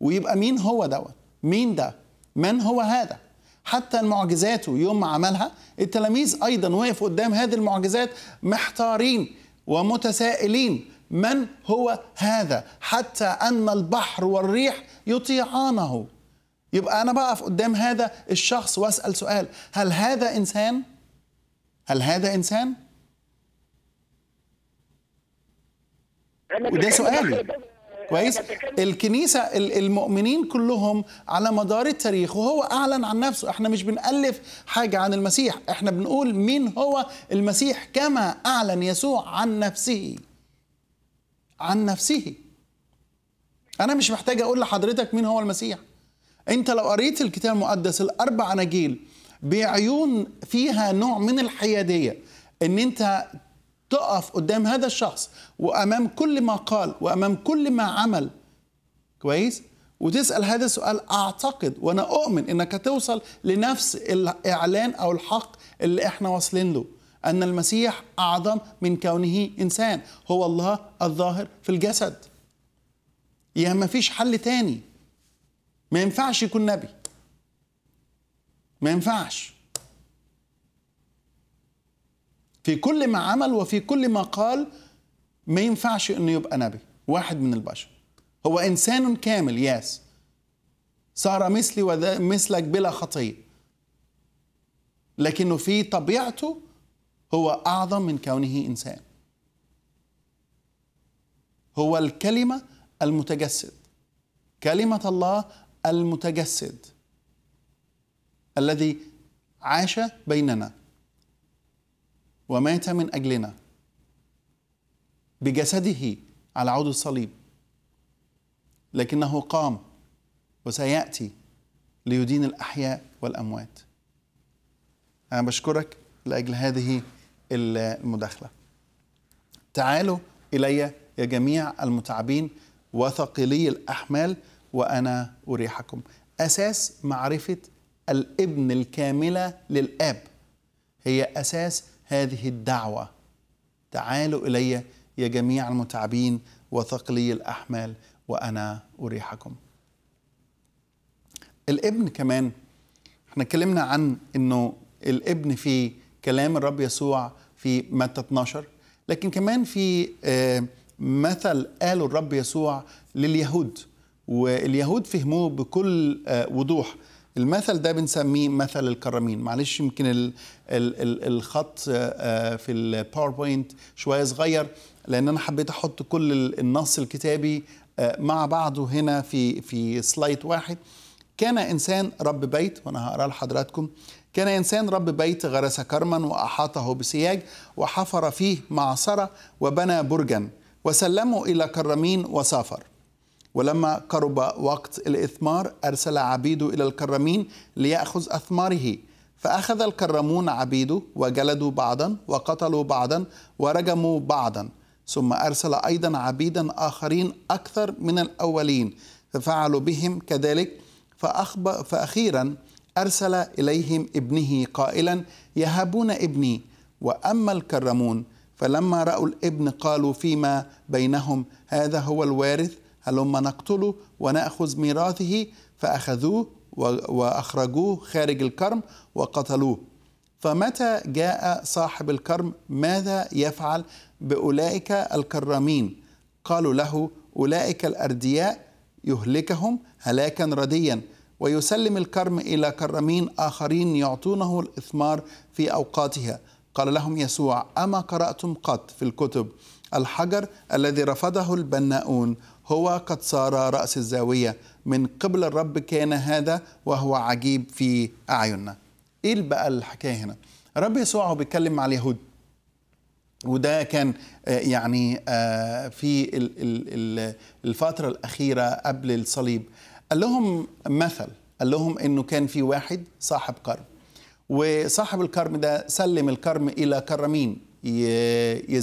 ويبقى مين هو دوت؟ مين ده؟ من هو هذا؟ حتى المعجزات يوم ما عملها التلاميذ أيضا وقفوا قدام هذه المعجزات محتارين ومتسائلين. من هو هذا؟ حتى أن البحر والريح يطيعانه. يبقى أنا بقف قدام هذا الشخص وأسأل سؤال هل هذا إنسان؟ هل هذا إنسان؟ وده سؤالي. كويس؟ الكنيسة المؤمنين كلهم على مدار التاريخ وهو أعلن عن نفسه. إحنا مش بنألف حاجة عن المسيح. إحنا بنقول مين هو المسيح كما أعلن يسوع عن نفسه. عن نفسه. أنا مش محتاج أقول لحضرتك مين هو المسيح. أنت لو قريت الكتاب المقدس الأربع أناجيل بعيون فيها نوع من الحيادية إن أنت تقف قدام هذا الشخص وأمام كل ما قال وأمام كل ما عمل. كويس؟ وتسأل هذا السؤال أعتقد وأنا أؤمن إنك هتوصل لنفس الإعلان أو الحق اللي إحنا واصلين له أن المسيح أعظم من كونه إنسان هو الله الظاهر في الجسد. يا ما فيش حل تاني. ما ينفعش يكون نبي. ما ينفعش. في كل ما عمل وفي كل ما قال ما ينفعش إنه يبقى نبي واحد من البشر. هو إنسان كامل ياس. صار مثلي ومثلك بلا خطية. لكنه في طبيعته هو أعظم من كونه إنسان. هو الكلمة المتجسد. كلمة الله المتجسد. الذي عاش بيننا. ومات من أجلنا. بجسده على عود الصليب. لكنه قام وسيأتي ليدين الأحياء والأموات. أنا بشكرك لأجل هذه المداخلة. تعالوا إلي يا جميع المتعبين وثقلي الأحمال وأنا أريحكم. أساس معرفة الابن الكاملة للآب. هي أساس هذه الدعوة. تعالوا إلي يا جميع المتعبين وثقلي الأحمال وأنا أريحكم. الابن كمان إحنا اتكلمنا عن إنه الابن في كلام الرب يسوع في متى 12 لكن كمان في مثل قاله الرب يسوع لليهود واليهود فهموه بكل وضوح. المثل ده بنسميه مثل الكرامين. معلش يمكن الخط في ال PowerPoint شوية صغير لأن أنا حبيت أحط كل النص الكتابي مع بعضه هنا في في slide واحد. كان إنسان رب بيت وأنا هقرأ لحضراتكم. كان إنسان رب بيت غرس كرما وأحاطه بسياج وحفر فيه معصرة وبنى برجا. وسلمه إلى كرامين وسافر. ولما قرب وقت الإثمار أرسل عبيده إلى الكرامين ليأخذ أثماره. فأخذ الكرامون عبيده وجلدوا بعضا وقتلوا بعضا ورجموا بعضا ثم أرسل أيضا عبيدا آخرين أكثر من الأولين ففعلوا بهم كذلك. فأخب فأخيرا أرسل إليهم ابنه قائلا يهبون ابني. وأما الكرمون فلما رأوا الابن قالوا فيما بينهم هذا هو الوارث هلما نقتله ونأخذ ميراثه؟ فأخذوه وأخرجوه خارج الكرم وقتلوه. فمتى جاء صاحب الكرم؟ ماذا يفعل بأولئك الكرامين؟ قالوا له أولئك الأردياء يهلكهم هلاكا رديا ويسلم الكرم إلى كرمين آخرين يعطونه الإثمار في أوقاتها. قال لهم يسوع أما قرأتم قط في الكتب؟ الحجر الذي رفضه البناؤون هو قد صار رأس الزاوية. من قبل الرب كان هذا وهو عجيب في أعيننا. إيه بقى الحكاية هنا؟ الرب يسوع هو بيتكلم مع اليهود. وده كان آه، يعني آه، في ال- ال- ال- الفترة الأخيرة قبل الصليب. قال لهم مثل قال لهم إنه كان في واحد صاحب كرم. وصاحب الكرم ده سلم الكرم إلى كرمين ي-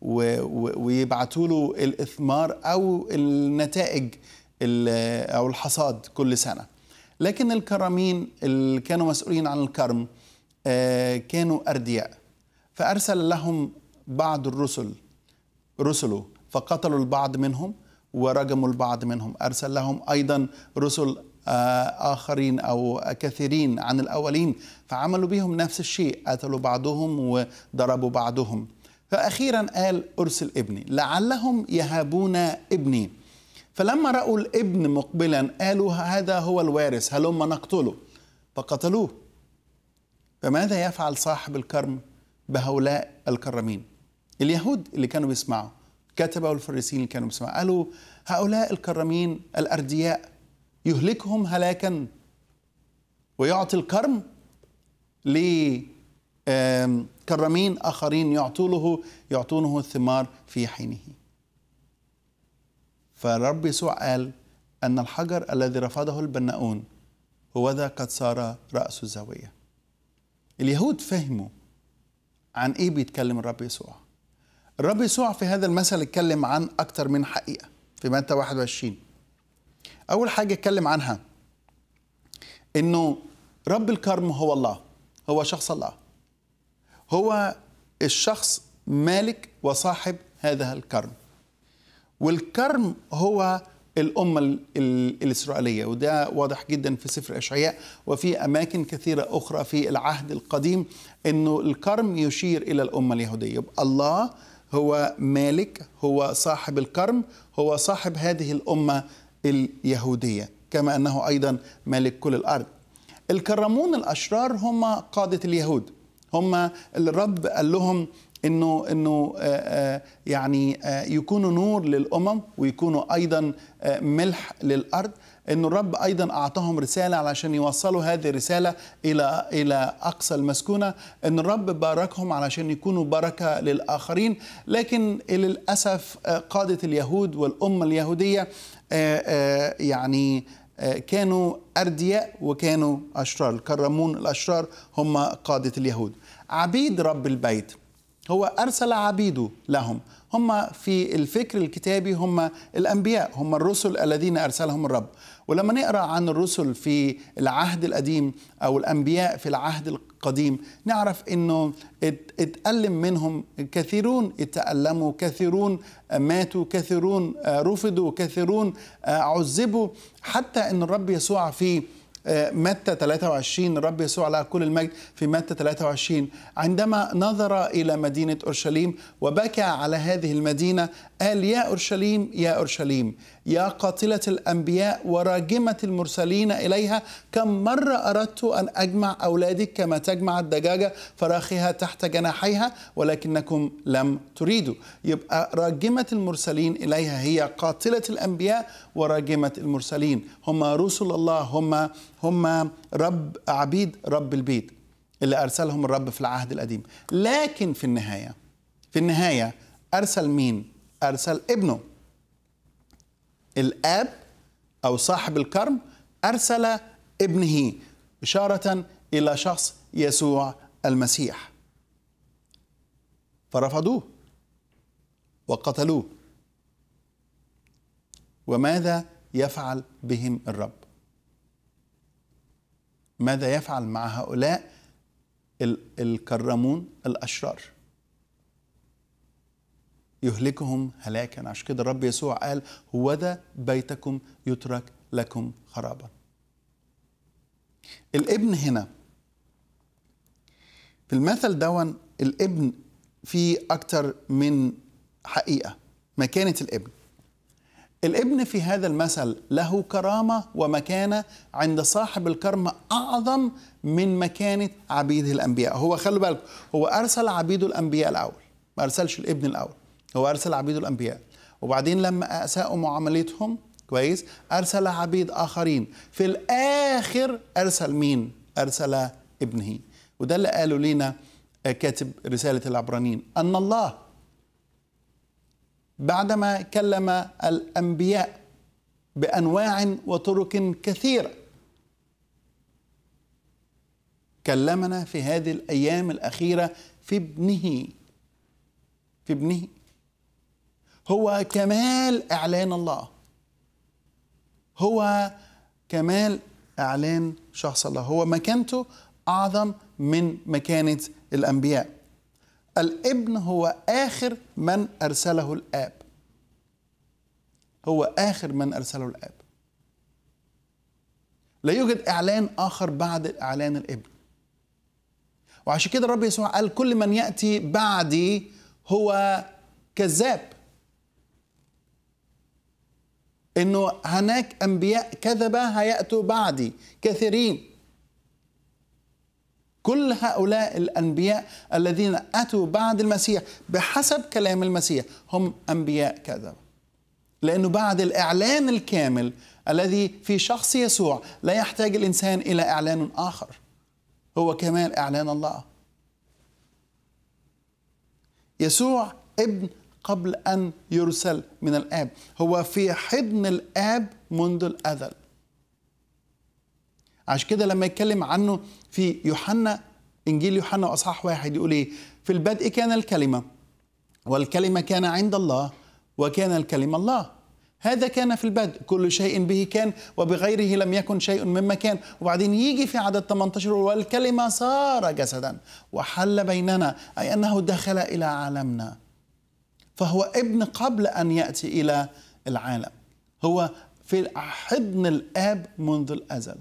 ويبعتوا له الإثمار أو النتائج ال- أو الحصاد كل سنة. لكن الكرمين اللي كانوا مسؤولين عن الكرم آه، كانوا أردياء. فأرسل لهم بعض الرسل رسله فقتلوا البعض منهم ورجموا البعض منهم. أرسل لهم أيضا رسل آه، آخرين أو كثيرين عن الأولين فعملوا بهم نفس الشيء. قتلوا بعضهم وضربوا بعضهم. فأخيرا قال أرسل ابني لعلهم يهابون ابني. فلما رأوا الابن مقبلا قالوا هذا هو الوارث هلما نقتله؟ فقتلوه. فماذا يفعل صاحب الكرم بهؤلاء الكرمين؟ اليهود اللي كانوا بيسمعوا كتبة والفريسيين اللي كانوا بيسمعوا قالوا هؤلاء الكرمين الأردياء يهلكهم هلاكا. ويعطي الكرم لكرمين آخرين يعطونه يعطونه الثمار في حينه. فالرب يسوع قال أن الحجر الذي رفضه البناؤون هو ذا قد صار رأس الزاوية. اليهود فهموا عن إيه بيتكلم الرب يسوع. الرب يسوع في هذا المثل اتكلم عن أكتر من حقيقة في متى 21 أول حاجة اتكلم عنها إنه رب الكرم هو الله هو شخص الله. هو الشخص مالك وصاحب هذا الكرم. والكرم هو الأمة ال- ال- الإسرائيلية وده واضح جدا في سفر إشعياء وفي أماكن كثيرة أخرى في العهد القديم أنه الكرم يشير إلى الأمة اليهودية. الله هو مالك هو صاحب الكرم هو صاحب هذه الأمة اليهودية كما أنه أيضا مالك كل الأرض. الكرمون الأشرار هم قادة اليهود. هم الرب قال لهم انه إنه آه، آه، يعني آه، يكونوا نور للأمم ويكونوا أيضا ملح للأرض. إنه الرب أيضا أعطاهم رسالة علشان يوصلوا هذه الرسالة إلى إلى أقصى المسكونة. إن الرب باركهم علشان يكونوا بركة للآخرين. لكن للأسف قادة اليهود والأمة اليهودية يعني كانوا أردياء وكانوا أشرار. الكرمون الأشرار هم قادة اليهود. عبيد رب البيت هو أرسل عبيده لهم. هم في الفكر الكتابي هم الأنبياء هم الرسل الذين أرسلهم الرب. ولما نقرأ عن الرسل في العهد القديم أو الأنبياء في العهد القديم نعرف أنه ات- اتألم منهم كثيرون اتألموا كثيرون ماتوا كثيرون آه، رفضوا كثيرون آه، عذبوا. حتى أن الرب يسوع في متى 23 الرب يسوع له كل المجد في متى 23 عندما نظر إلى مدينة أورشليم وبكى على هذه المدينة قال يا أورشليم يا أورشليم. يا قاتلة الأنبياء وراجمة المرسلين إليها كم مرة أردت أن أجمع أولادك كما تجمع الدجاجة فراخها تحت جناحيها ولكنكم لم تريدوا. يبقى راجمة المرسلين إليها هي قاتلة الأنبياء وراجمة المرسلين. هم رسل الله هم هم رب عبيد رب البيت. اللي أرسلهم الرب في العهد القديم. لكن في النهاية في النهاية أرسل مين؟ أرسل ابنه. الآب أو صاحب الكرم أرسل ابنه إشارة إلى شخص يسوع المسيح. فرفضوه وقتلوه. وماذا يفعل بهم الرب؟ ماذا يفعل مع هؤلاء ال- الكرمون الأشرار؟ يهلكهم هلاكا. عشان كده الرب يسوع قال هوذا بيتكم يترك لكم خرابا. الابن هنا في المثل دون الابن فيه أكتر من حقيقة. مكانة الابن؟ الابن في هذا المثل له كرامة ومكانة عند صاحب الكرم أعظم من مكانة عبيده الأنبياء. هو خلوا بالك هو أرسل عبيده الأنبياء الأول ما أرسلش الابن الأول. هو أرسل عبيده الأنبياء. وبعدين لما أساءوا معاملتهم كويس أرسل عبيد آخرين. في الآخر أرسل مين؟ أرسل ابنه. وده اللي قالوا لنا كاتب رسالة العبرانيين. أن الله بعدما كلم الأنبياء بأنواع وطرق كثيرة كلمنا في هذه الأيام الأخيرة في ابنه. في ابنه. هو كمال إعلان الله. هو كمال إعلان شخص الله. هو مكانته أعظم من مكانة الأنبياء. الابن هو آخر من أرسله الآب. هو آخر من أرسله الآب. لا يوجد إعلان آخر بعد إعلان الابن. وعشان كده الرب يسوع قال كل من يأتي بعدي هو كذاب. إنه هناك أنبياء كذبه هيأتوا بعدي كثيرين. كل هؤلاء الأنبياء الذين أتوا بعد المسيح بحسب كلام المسيح هم أنبياء كذبة. لأنه بعد الإعلان الكامل الذي في شخص يسوع لا يحتاج الإنسان إلى إعلان آخر هو كمال إعلان الله. يسوع ابن قبل أن يرسل من الآب. هو في حضن الآب منذ الأزل. عشان كده لما يتكلم عنه في يوحنا إنجيل يوحنا وأصحاح واحد يقول إيه؟ في البدء كان الكلمة والكلمة كان عند الله وكان الكلمة الله. هذا كان في البدء. كل شيء به كان وبغيره لم يكن شيء مما كان. وبعدين يجي في عدد 18 والكلمة صار جسدا وحل بيننا أي أنه دخل إلى عالمنا. فهو ابن قبل أن يأتي إلى العالم. هو في حضن الآب منذ الأزل.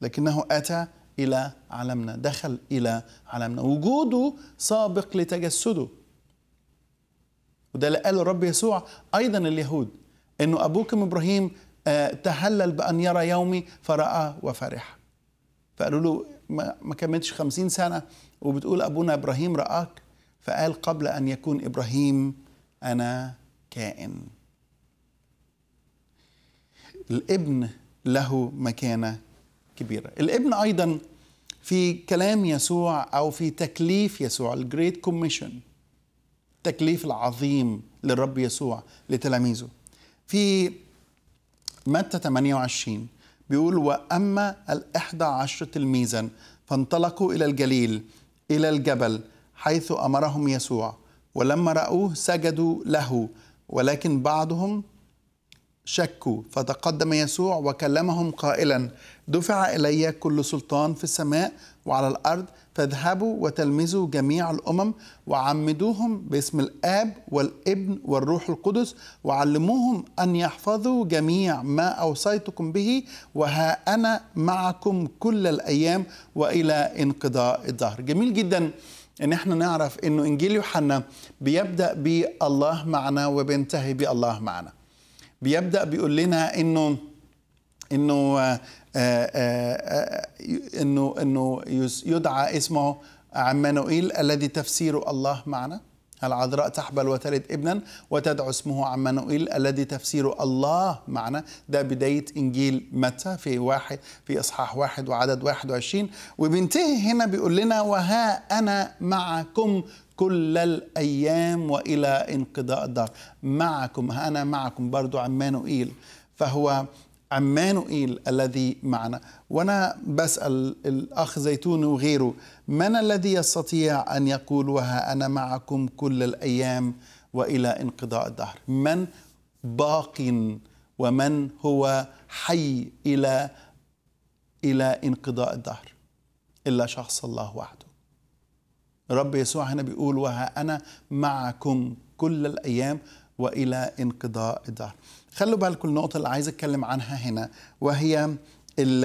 لكنه أتى إلى عالمنا دخل إلى عالمنا. وجوده سابق لتجسده. وده اللي قاله الرب يسوع أيضا اليهود إنه أبوكم إبراهيم تهلل بأن يرى يومي فرأى وفرح. فقالوا له ما كملتش خمسين سنة وبتقول أبونا إبراهيم رآك فقال قبل أن يكون إبراهيم أنا كائن. الابن له مكانة كبيرة. الابن أيضا في كلام يسوع أو في تكليف يسوع ال Great Commission التكليف العظيم للرب يسوع لتلاميذه. في متى 28 بيقول وأما الإحدى عشر تلميذا فانطلقوا إلى الجليل إلى الجبل حيث أمرهم يسوع ولما رأوه سجدوا له ولكن بعضهم شكوا فتقدم يسوع وكلمهم قائلا دفع إلي كل سلطان في السماء وعلى الأرض فاذهبوا وتلمذوا جميع الأمم وعمدوهم باسم الآب والابن والروح القدس وعلموهم أن يحفظوا جميع ما أوصيتكم به وها أنا معكم كل الأيام وإلى انقضاء الدهر. جميل جدا إن إحنا نعرف إنه إنجيل يوحنا بيبدأ بالله معنا وبينتهي بالله معنا. بيبدأ بيقول لنا إنه إنه آآ آآ إنه إنه يدعى اسمه عمانوئيل الذي تفسيره الله معنا. العذراء تحبل وتلد ابنا وتدعو اسمه عمانوئيل الذي تفسيره الله معنا؟ ده بداية إنجيل متى؟ في واحد في إصحاح واحد وعدد 21 وبينتهي هنا بيقول لنا وها أنا معكم كل الأيام وإلى انقضاء الدهر. معكم أنا معكم برضو عمانوئيل. فهو عمانوئيل الذي معنا. وأنا بسأل الأخ زيتون وغيره من الذي يستطيع أن يقول وها أنا معكم كل الأيام وإلى انقضاء الدهر؟ من باق ومن هو حي إلى إلى انقضاء الدهر؟ إلا شخص الله وحده الرب يسوع هنا بيقول وها أنا معكم كل الأيام وإلى انقضاء الدهر. خلوا بالكم النقطة اللي عايز أتكلم عنها هنا وهي ال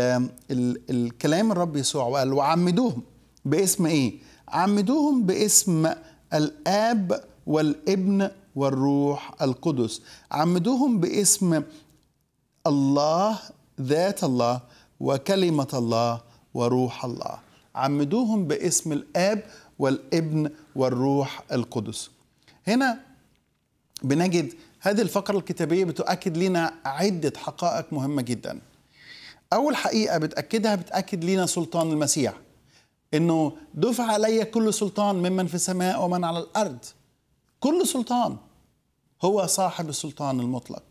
ال الكلام الرب يسوع وقال وعمدوهم. باسم إيه؟ عمدوهم باسم الآب والابن والروح القدس. عمدوهم باسم الله ذات الله وكلمة الله وروح الله. عمدوهم باسم الآب والابن والروح القدس. هنا بنجد هذه الفقرة الكتابية بتؤكد لنا عدة حقائق مهمة جدا. أول حقيقة بتأكدها بتأكد لنا سلطان المسيح إنه دفع علي كل سلطان ممن في السماء ومن على الأرض. كل سلطان هو صاحب السلطان المطلق.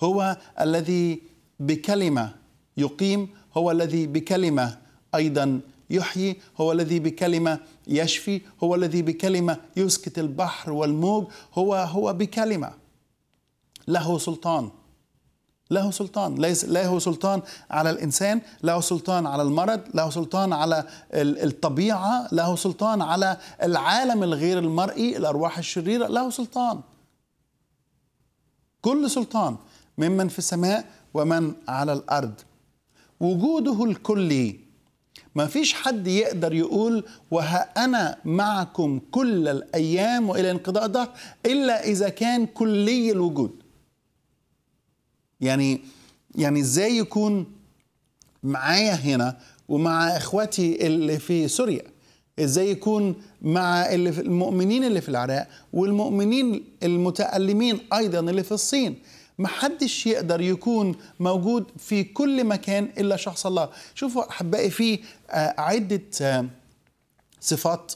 هو الذي بكلمة يقيم هو الذي بكلمة أيضا يحيي هو الذي بكلمة يشفي هو الذي بكلمة يسكت البحر والموج هو هو بكلمة. له سلطان. له سلطان. ليس له سلطان على الإنسان له سلطان على المرض له سلطان على الطبيعة له سلطان على العالم الغير المرئي الأرواح الشريرة له سلطان. كل سلطان ممن في السماء ومن على الأرض. وجوده الكلي ما فيش حد يقدر يقول وها أنا معكم كل الأيام وإلى انقضاء الدهر إلا إذا كان كلي الوجود. يعني يعني إزاي يكون معايا هنا ومع إخواتي اللي في سوريا؟ إزاي يكون مع اللي في المؤمنين اللي في العراق والمؤمنين المتألمين أيضا اللي في الصين؟ محدش يقدر يكون موجود في كل مكان إلا شخص الله. شوفوا احبائي في عدة صفات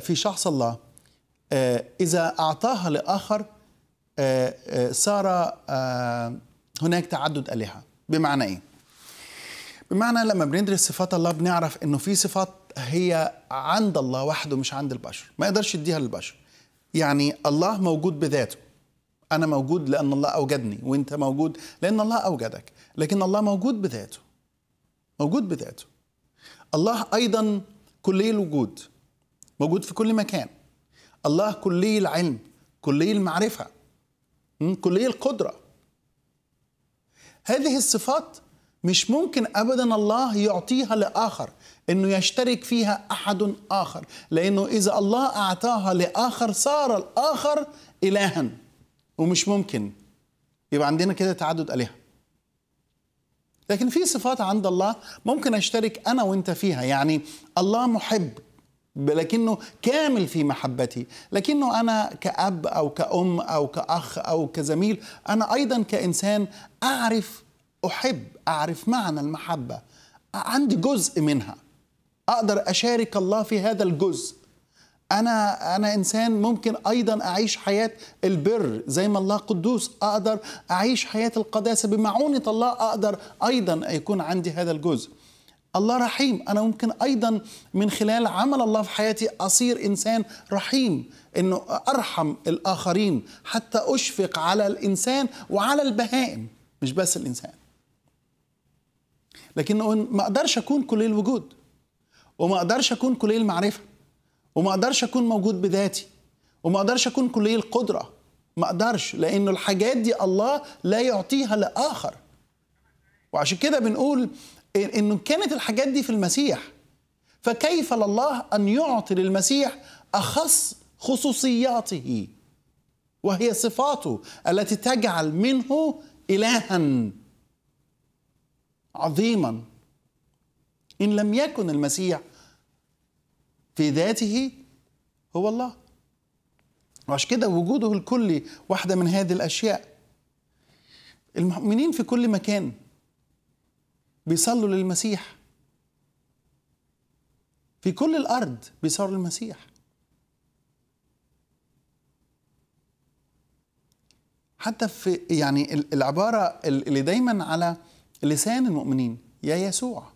في شخص الله. إذا أعطاها لآخر صار هناك تعدد آلهة. بمعنى إيه؟ بمعنى لما بندرس صفات الله بنعرف إنه في صفات هي عند الله وحده مش عند البشر. ما يقدرش يديها للبشر. يعني الله موجود بذاته. أنا موجود لأن الله أوجدني وأنت موجود لأن الله أوجدك لكن الله موجود بذاته موجود بذاته. الله أيضا كلي الوجود موجود في كل مكان. الله كلي العلم كلي المعرفة كلي القدرة. هذه الصفات مش ممكن ابدا الله يعطيها لآخر إنه يشترك فيها أحد آخر لأنه إذا الله أعطاها لآخر صار الآخر الها. ومش ممكن. يبقى عندنا كده تعدد آلهة. لكن في صفات عند الله ممكن أشترك أنا وأنت فيها. يعني الله محب لكنه كامل في محبتي. لكنه أنا كأب أو كأم أو كأخ أو كزميل أنا أيضا كإنسان أعرف أحب أعرف معنى المحبة. عندي جزء منها. أقدر أشارك الله في هذا الجزء. أنا أنا إنسان ممكن أيضا أعيش حياة البر زي ما الله قدوس أقدر أعيش حياة القداسة بمعونة الله أقدر أيضا يكون عندي هذا الجزء. الله رحيم. أنا ممكن أيضا من خلال عمل الله في حياتي أصير إنسان رحيم إنه أرحم الآخرين حتى أشفق على الإنسان وعلى البهائم مش بس الإنسان. لكن ما أقدرش أكون كلي الوجود وما أقدرش أكون كلي المعرفة. وما أقدرش أكون موجود بذاتي وما أقدرش أكون كلي القدرة ما أقدرش لأنه الحاجات دي الله لا يعطيها لآخر. وعشان كده بنقول إنه كانت الحاجات دي في المسيح. فكيف لله أن يعطي للمسيح أخص خصوصياته؟ وهي صفاته التي تجعل منه الها عظيما. إن لم يكن المسيح في ذاته هو الله. وعشان كده وجوده الكلي واحدة من هذه الأشياء. المؤمنين في كل مكان بيصلوا للمسيح. في كل الأرض بيصلوا للمسيح. حتى في يعني العبارة اللي دايما على لسان المؤمنين يا يسوع.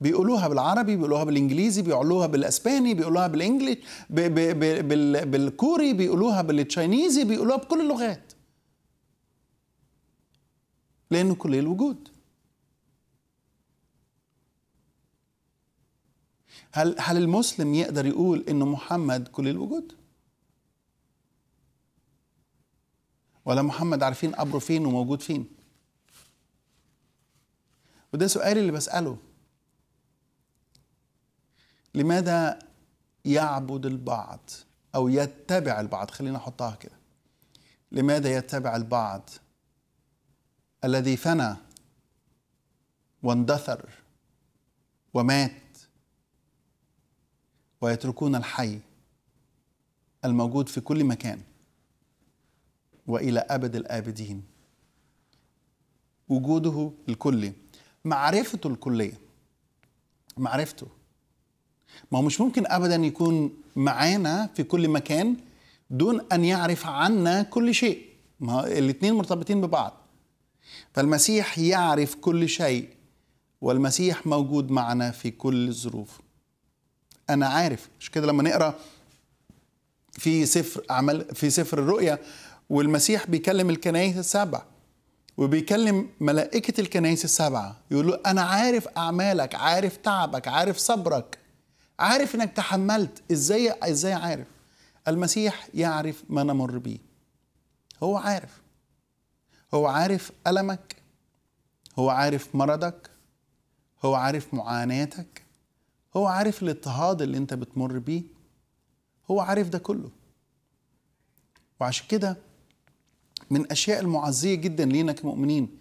بيقولوها بالعربي بيقولوها بالإنجليزي بيقولوها بالإسباني بيقولوها بالإنجليش بالكوري بيقولوها بالتشاينيزي بيقولوها بكل اللغات لأنه كل الوجود هل هل المسلم يقدر يقول إنه محمد كل الوجود؟ ولا محمد عارفين قبره فين وموجود فين؟ وده سؤالي اللي بسأله لماذا يعبد البعض أو يتبع البعض؟ خلينا نحطها كده. لماذا يتبع البعض الذي فنى واندثر ومات ويتركون الحي الموجود في كل مكان وإلى أبد الآبدين؟ وجوده الكلي. معرفته الكلية معرفته ما هو مش ممكن ابدا يكون معانا في كل مكان دون أن يعرف عنا كل شيء. ما الاثنين مرتبطين ببعض. فالمسيح يعرف كل شيء والمسيح موجود معنا في كل الظروف. أنا عارف. مش كده لما نقرأ في سفر اعمال في سفر الرؤيا والمسيح بيكلم الكنائس السبع وبيكلم ملائكة الكنائس السبعة يقول له أنا عارف أعمالك عارف تعبك عارف صبرك. عارف إنك تحملت. إزاي إزاي عارف؟ المسيح يعرف ما نمر بيه. هو عارف. هو عارف ألمك. هو عارف مرضك. هو عارف معاناتك. هو عارف الاضطهاد اللي أنت بتمر بيه. هو عارف ده كله. وعشان كده من الاشياء المعزية جدا لينا كمؤمنين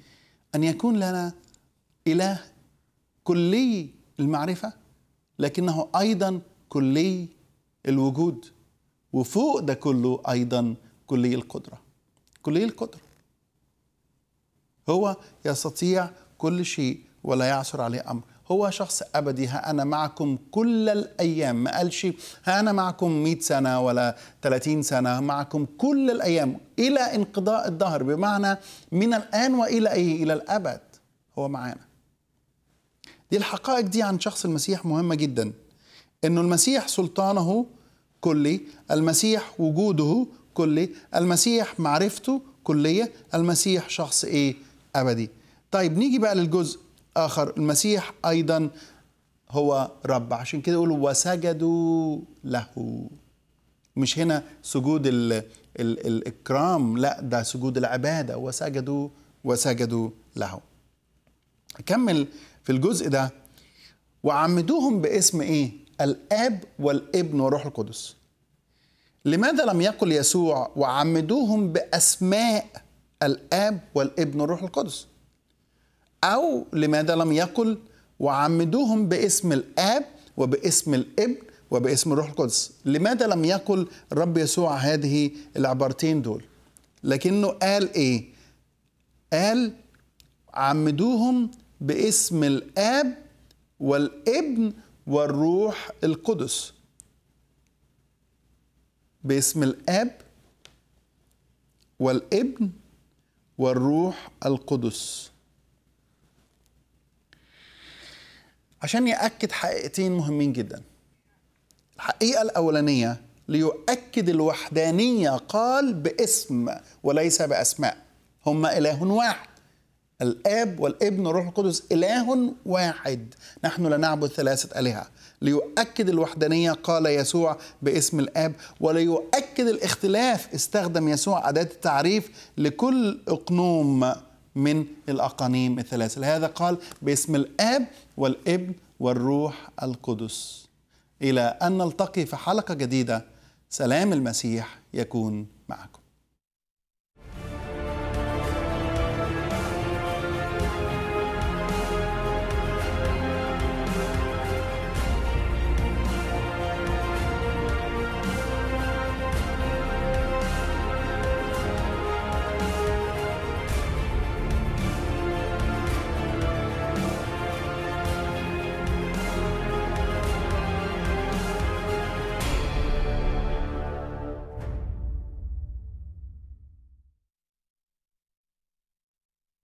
أن يكون لنا إله كلي المعرفة لكنه أيضا كلي الوجود وفوق ده كله أيضا كلي القدرة. كلي القدرة. هو يستطيع كل شيء ولا يعثر عليه أمر. هو شخص أبدي. ها أنا معكم كل الأيام. ما قالش ها أنا معكم 100 سنة ولا 30 سنة. معكم كل الأيام. إلى انقضاء الدهر. بمعنى من الآن وإلى إيه إلى الأبد. هو معانا. دي الحقائق دي عن شخص المسيح مهمة جدا. إنه المسيح سلطانه كلي المسيح وجوده كلي المسيح معرفته كلية المسيح شخص إيه؟ أبدي. طيب نيجي بقى للجزء آخر. المسيح أيضا هو رب. عشان كده يقولوا وسجدوا له. مش هنا سجود ال ال الإكرام لا ده سجود العبادة. وسجدوا وسجدوا له. اكمل في الجزء ده وعمدوهم باسم إيه؟ الآب والابن والروح القدس. لماذا لم يقل يسوع وعمدوهم بأسماء الآب والابن والروح القدس؟ أو لماذا لم يقل وعمدوهم باسم الآب وباسم الابن وباسم الروح القدس؟ لماذا لم يقل الرب يسوع هذه العبارتين دول؟ لكنه قال إيه؟ قال عمدوهم باسم الآب والابن والروح القدس. باسم الآب والابن والروح القدس. عشان يأكد حقيقتين مهمين جدا. الحقيقة الأولانية ليؤكد الوحدانية قال باسم وليس بأسماء. هما إله واحد. الآب والابن والروح القدس إله واحد. نحن لا نعبد ثلاثة آلهة. ليؤكد الوحدانية قال يسوع باسم الآب وليؤكد الاختلاف استخدم يسوع أداة التعريف لكل أقنوم من الأقانيم الثلاثة. لهذا قال باسم الآب والابن والروح القدس. إلى أن نلتقي في حلقة جديدة سلام المسيح يكون معكم.